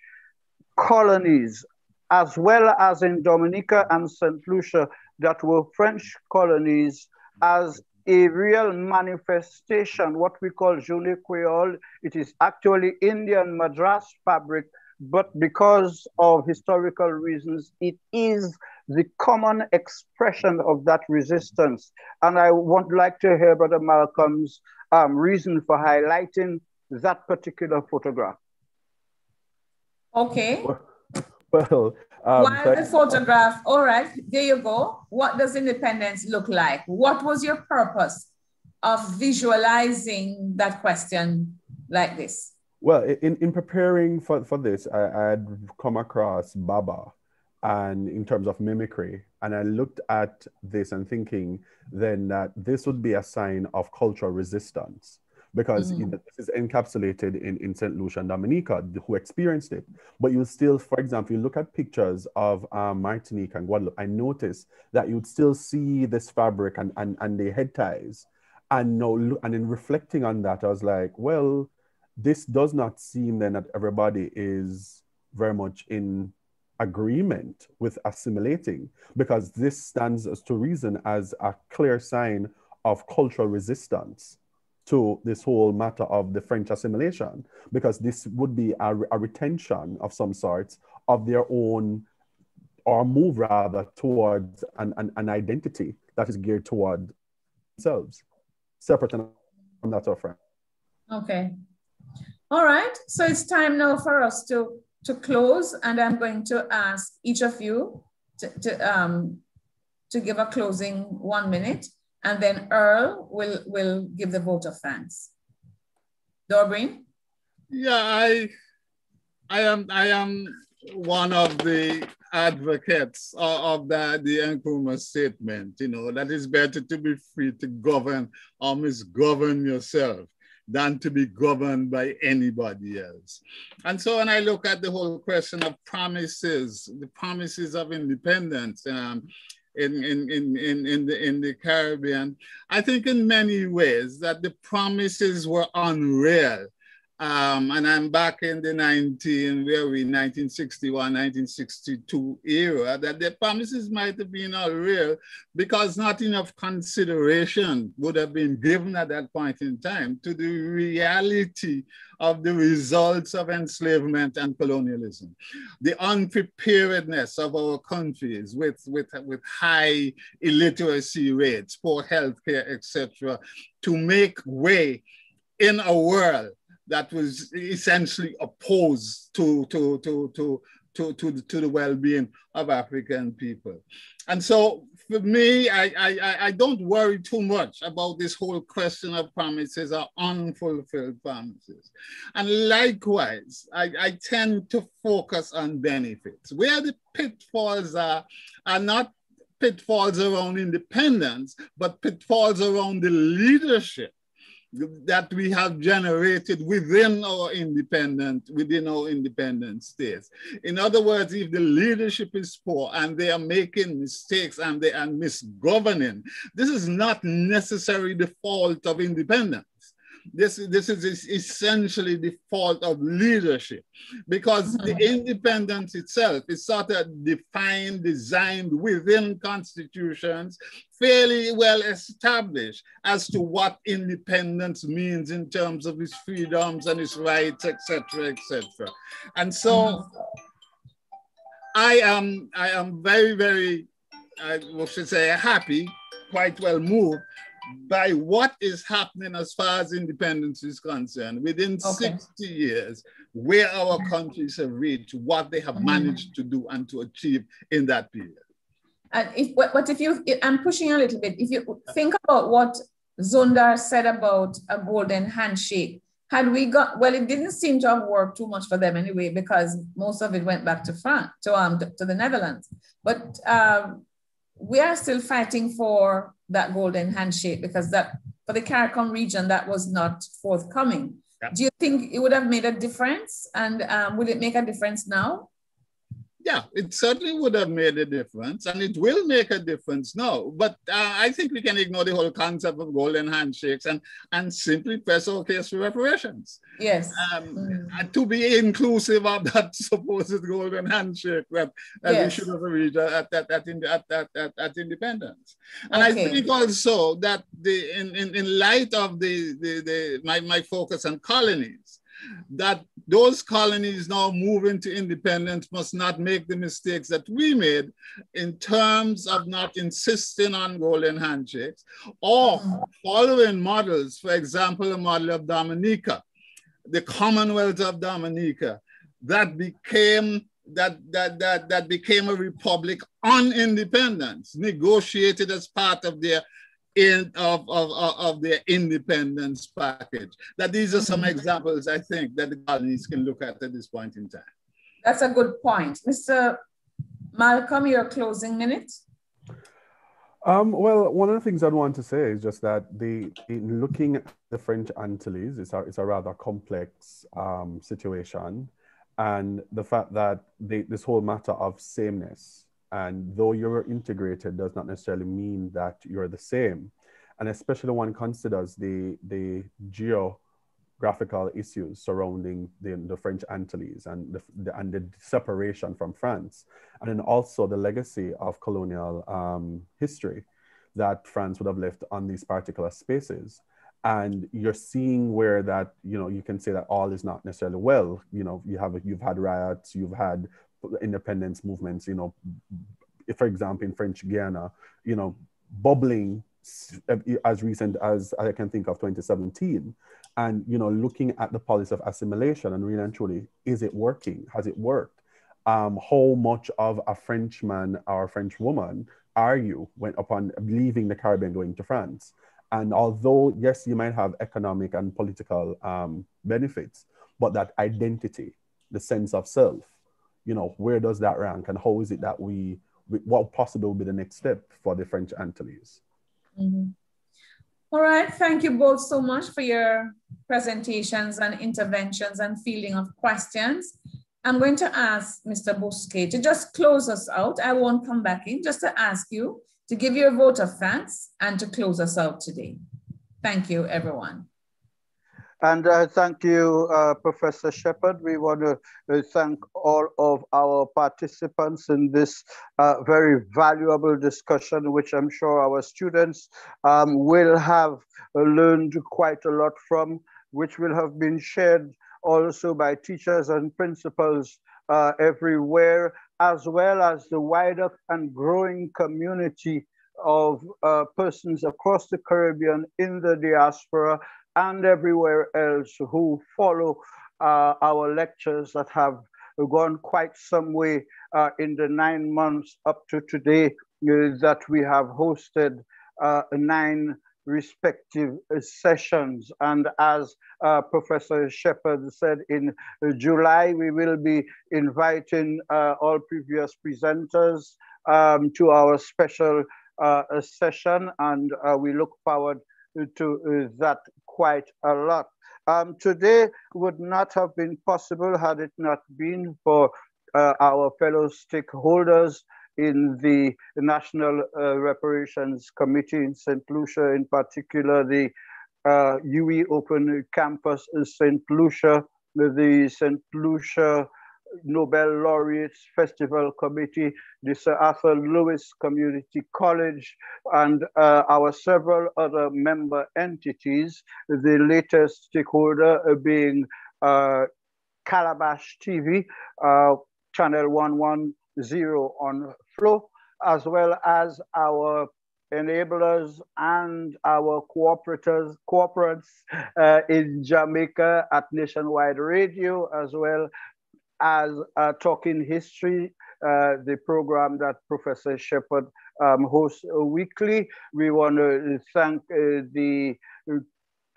colonies, as well as in Dominica and St. Lucia, that were French colonies, as a real manifestation, what we call Journée Creole. It is actually Indian Madras fabric, but because of historical reasons, it is the common expression of that resistance. And I would like to hear Brother Malcolm's um, reason for highlighting that particular photograph. Okay. Well, um, While the photograph, all right, there you go. What does independence look like? What was your purpose of visualizing that question like this? Well, in, in preparing for, for this, I, I had come across Bhabha and in terms of mimicry. And I looked at this and thinking then that this would be a sign of cultural resistance because mm-hmm. this is encapsulated in, in St. Lucia and Dominica who experienced it. But you still, for example, you look at pictures of um, Martinique and Guadeloupe, I noticed that you'd still see this fabric and, and, and the head ties. And, no, and in reflecting on that, I was like, well, this does not seem then that everybody is very much in agreement with assimilating because this stands as to reason as a clear sign of cultural resistance to this whole matter of the French assimilation because this would be a, a retention of some sorts of their own or move rather towards an, an, an identity that is geared toward themselves separate from that of France. Okay. All right. So it's time now for us to to close, and I'm going to ask each of you to, to, um, to give a closing one minute, and then Earl will, will give the vote of thanks. Dorbrene? Yeah, I, I am, I am one of the advocates of the, the Nkrumah statement, you know, that it's better to be free to govern or misgovern yourself than to be governed by anybody else. And so when I look at the whole question of promises, the promises of independence um, in, in, in, in, in, the, in the Caribbean, I think in many ways that the promises were unreal um, and I'm back in the 19, where we, 1961, 1962 era, that the promises might have been unreal because not enough consideration would have been given at that point in time to the reality of the results of enslavement and colonialism. The unpreparedness of our countries with, with, with high illiteracy rates, poor healthcare, etc., to make way in a world that was essentially opposed to, to, to, to, to, to, the, to the well-being of African people. And so for me, I, I, I don't worry too much about this whole question of promises or unfulfilled promises. And likewise, I, I tend to focus on benefits. Where the pitfalls are, are not pitfalls around independence, but pitfalls around the leadership that we have generated within our independent, within our independent states. In other words, if the leadership is poor and they are making mistakes and they are misgoverning, this is not necessarily the fault of independence this, this is essentially the fault of leadership because the independence itself is sort of defined, designed within constitutions, fairly well established as to what independence means in terms of its freedoms and its rights, etc., etc. And so. I am, I am very, very, I should say, happy, quite well moved by what is happening as far as independence is concerned within okay. 60 years, where our countries have reached, what they have mm-hmm. managed to do and to achieve in that period. And if, but if you, I'm pushing a little bit, if you think about what Zunder said about a golden handshake, had we got well it didn't seem to have worked too much for them anyway because most of it went back to france to um to the netherlands but um, we are still fighting for that golden handshake because that for the CARICOM region that was not forthcoming. Yeah. do you think it would have made a difference? And um, will it make a difference now yeah, it certainly would have made a difference, and it will make a difference now. But uh, I think we can ignore the whole concept of golden handshakes and and simply press our case for reparations. Yes. Um, mm. To be inclusive of that supposed golden handshake that, that yes. we should have reached at at, at, at, at, at, at independence. And okay. I think also that the in, in, in light of the, the, the my, my focus on colonies, that those colonies now moving to independence must not make the mistakes that we made in terms of not insisting on golden handshakes or following models, for example, the model of Dominica, the Commonwealth of Dominica, that became that, that, that, that became a republic on independence, negotiated as part of their in, of, of, of their independence package. That these are some mm-hmm. examples, I think, that the colonies can look at at this point in time. That's a good point. Mr. Malcolm, your closing minute. Um, well, one of the things I'd want to say is just that the in looking at the French Antilles, it's a, it's a rather complex um, situation. And the fact that they, this whole matter of sameness and though you're integrated does not necessarily mean that you're the same. And especially when one considers the, the geographical issues surrounding the, the French Antilles and the, the, and the separation from France. And then also the legacy of colonial um, history that France would have left on these particular spaces and you're seeing where that you know you can say that all is not necessarily well you know you have you've had riots you've had independence movements, you know, for example, in French Guiana, you know, bubbling as recent as I can think of 2017. And, you know, looking at the policy of assimilation and really and truly, is it working? Has it worked? Um, how much of a Frenchman or a French woman are you when upon leaving the Caribbean going to France? And although, yes, you might have economic and political um, benefits, but that identity, the sense of self, you know, where does that rank and how is it that we, what possibly will be the next step for the French Antilles? Mm-hmm. All right, thank you both so much for your presentations and interventions and fielding of questions. I'm going to ask Mr. Bousquet to just close us out. I won't come back in, just to ask you to give your vote of thanks and to close us out today. Thank you, everyone. And uh, thank you, uh, Professor Shepherd. We want to uh, thank all of our participants in this uh, very valuable discussion, which I'm sure our students um, will have learned quite a lot from, which will have been shared also by teachers and principals uh, everywhere, as well as the wider and growing community of uh, persons across the Caribbean in the diaspora and everywhere else who follow uh, our lectures that have gone quite some way uh, in the nine months up to today uh, that we have hosted uh, nine respective sessions. And as uh, Professor Shepherd said in July, we will be inviting uh, all previous presenters um, to our special session and we look forward to that quite a lot. Um, today would not have been possible had it not been for uh, our fellow stakeholders in the National uh, Reparations Committee in St. Lucia, in particular the uh, UWI Open Campus in St. Lucia, the St. Lucia Nobel Laureates Festival Committee, the Sir Arthur Lewis Community College, and uh, our several other member entities, the latest stakeholder being uh, Calabash TV, uh, channel 110 on Flow, as well as our enablers and our cooperators, cooperates uh, in Jamaica at Nationwide Radio, as well as uh, Talking History, uh, the program that Professor Shepherd um, hosts weekly. We want to thank uh, the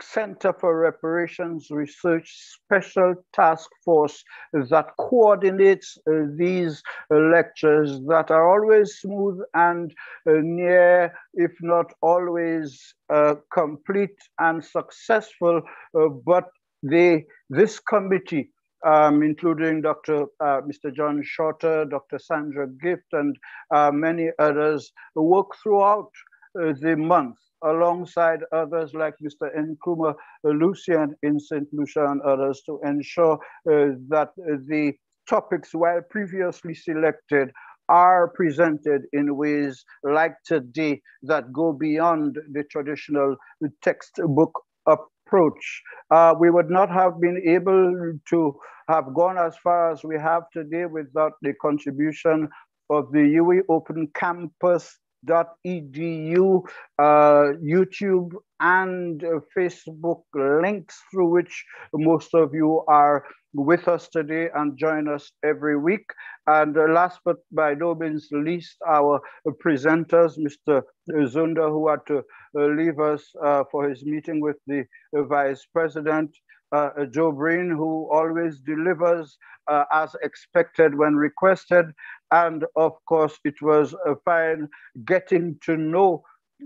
Center for Reparations Research Special Task Force that coordinates uh, these uh, lectures that are always smooth and uh, near, if not always uh, complete and successful, uh, but they, this committee um, including Dr. Uh, Mr. John Shorter, Dr. Sandra Gift, and uh, many others, work throughout uh, the month alongside others like Mr. Nkrumah Lucian in St. Lucia and others to ensure uh, that the topics, while previously selected, are presented in ways like today that go beyond the traditional textbook approach. Uh, we would not have been able to have gone as far as we have today without the contribution of the UWI Open Campus edu, uh, YouTube, and uh, Facebook links through which most of you are with us today and join us every week. And uh, last but by no means least, our presenters, Mr. Zunder, who had to uh, leave us uh, for his meeting with the Vice President, uh, Dorbrene, who always delivers uh, as expected when requested. And of course, it was a fine getting to know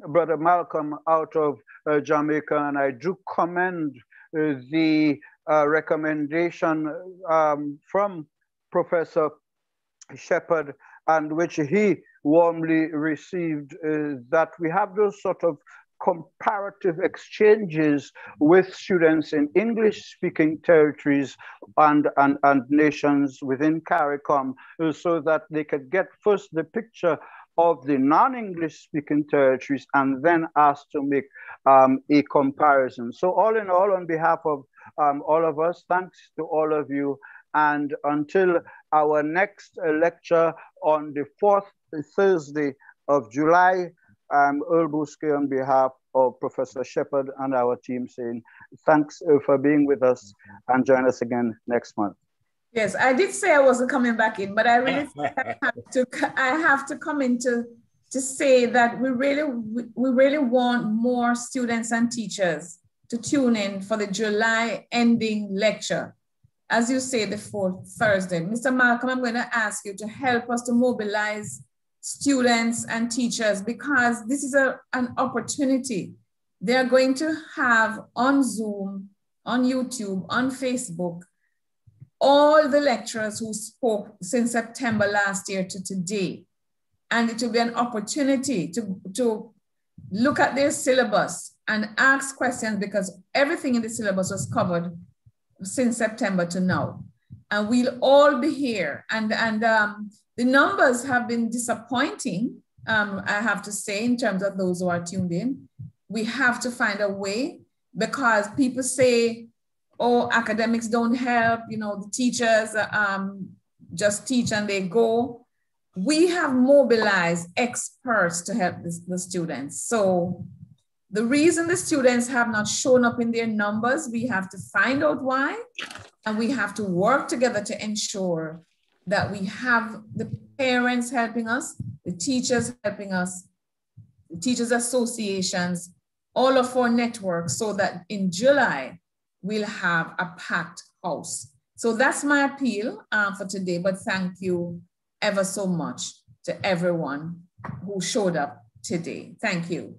Brother Malcolm out of uh, Jamaica. And I do commend uh, the uh, recommendation um, from Professor Shepherd and which he warmly received uh, that we have those sort of comparative exchanges with students in English speaking territories and, and, and nations within CARICOM so that they could get first the picture of the non-English speaking territories and then asked to make um, a comparison. So all in all, on behalf of um, all of us, thanks to all of you. And until our next lecture on the fourth Thursday of July, I'm Earl Bousquet on behalf of Professor Shepherd and our team saying thanks uh, for being with us and join us again next month. Yes, I did say I wasn't coming back in, but I really I have to I have to come in to, to say that we really we really want more students and teachers to tune in for the July ending lecture. As you say, the fourth Thursday. Mr. Malcolm, I'm going to ask you to help us to mobilize students and teachers because this is a, an opportunity. They're going to have on Zoom, on YouTube, on Facebook, all the lecturers who spoke since September last year to today. And it will be an opportunity to, to look at their syllabus and ask questions because everything in the syllabus was covered since September to now. And we'll all be here. And, and um, the numbers have been disappointing, um, I have to say, in terms of those who are tuned in. We have to find a way because people say, oh, academics don't help, you know, the teachers um, just teach and they go. We have mobilized experts to help the, the students. So the reason the students have not shown up in their numbers, we have to find out why, and we have to work together to ensure that we have the parents helping us, the teachers helping us, the teachers associations, all of our networks so that in July, we'll have a packed house. So that's my appeal uh, for today, but thank you ever so much to everyone who showed up today. Thank you.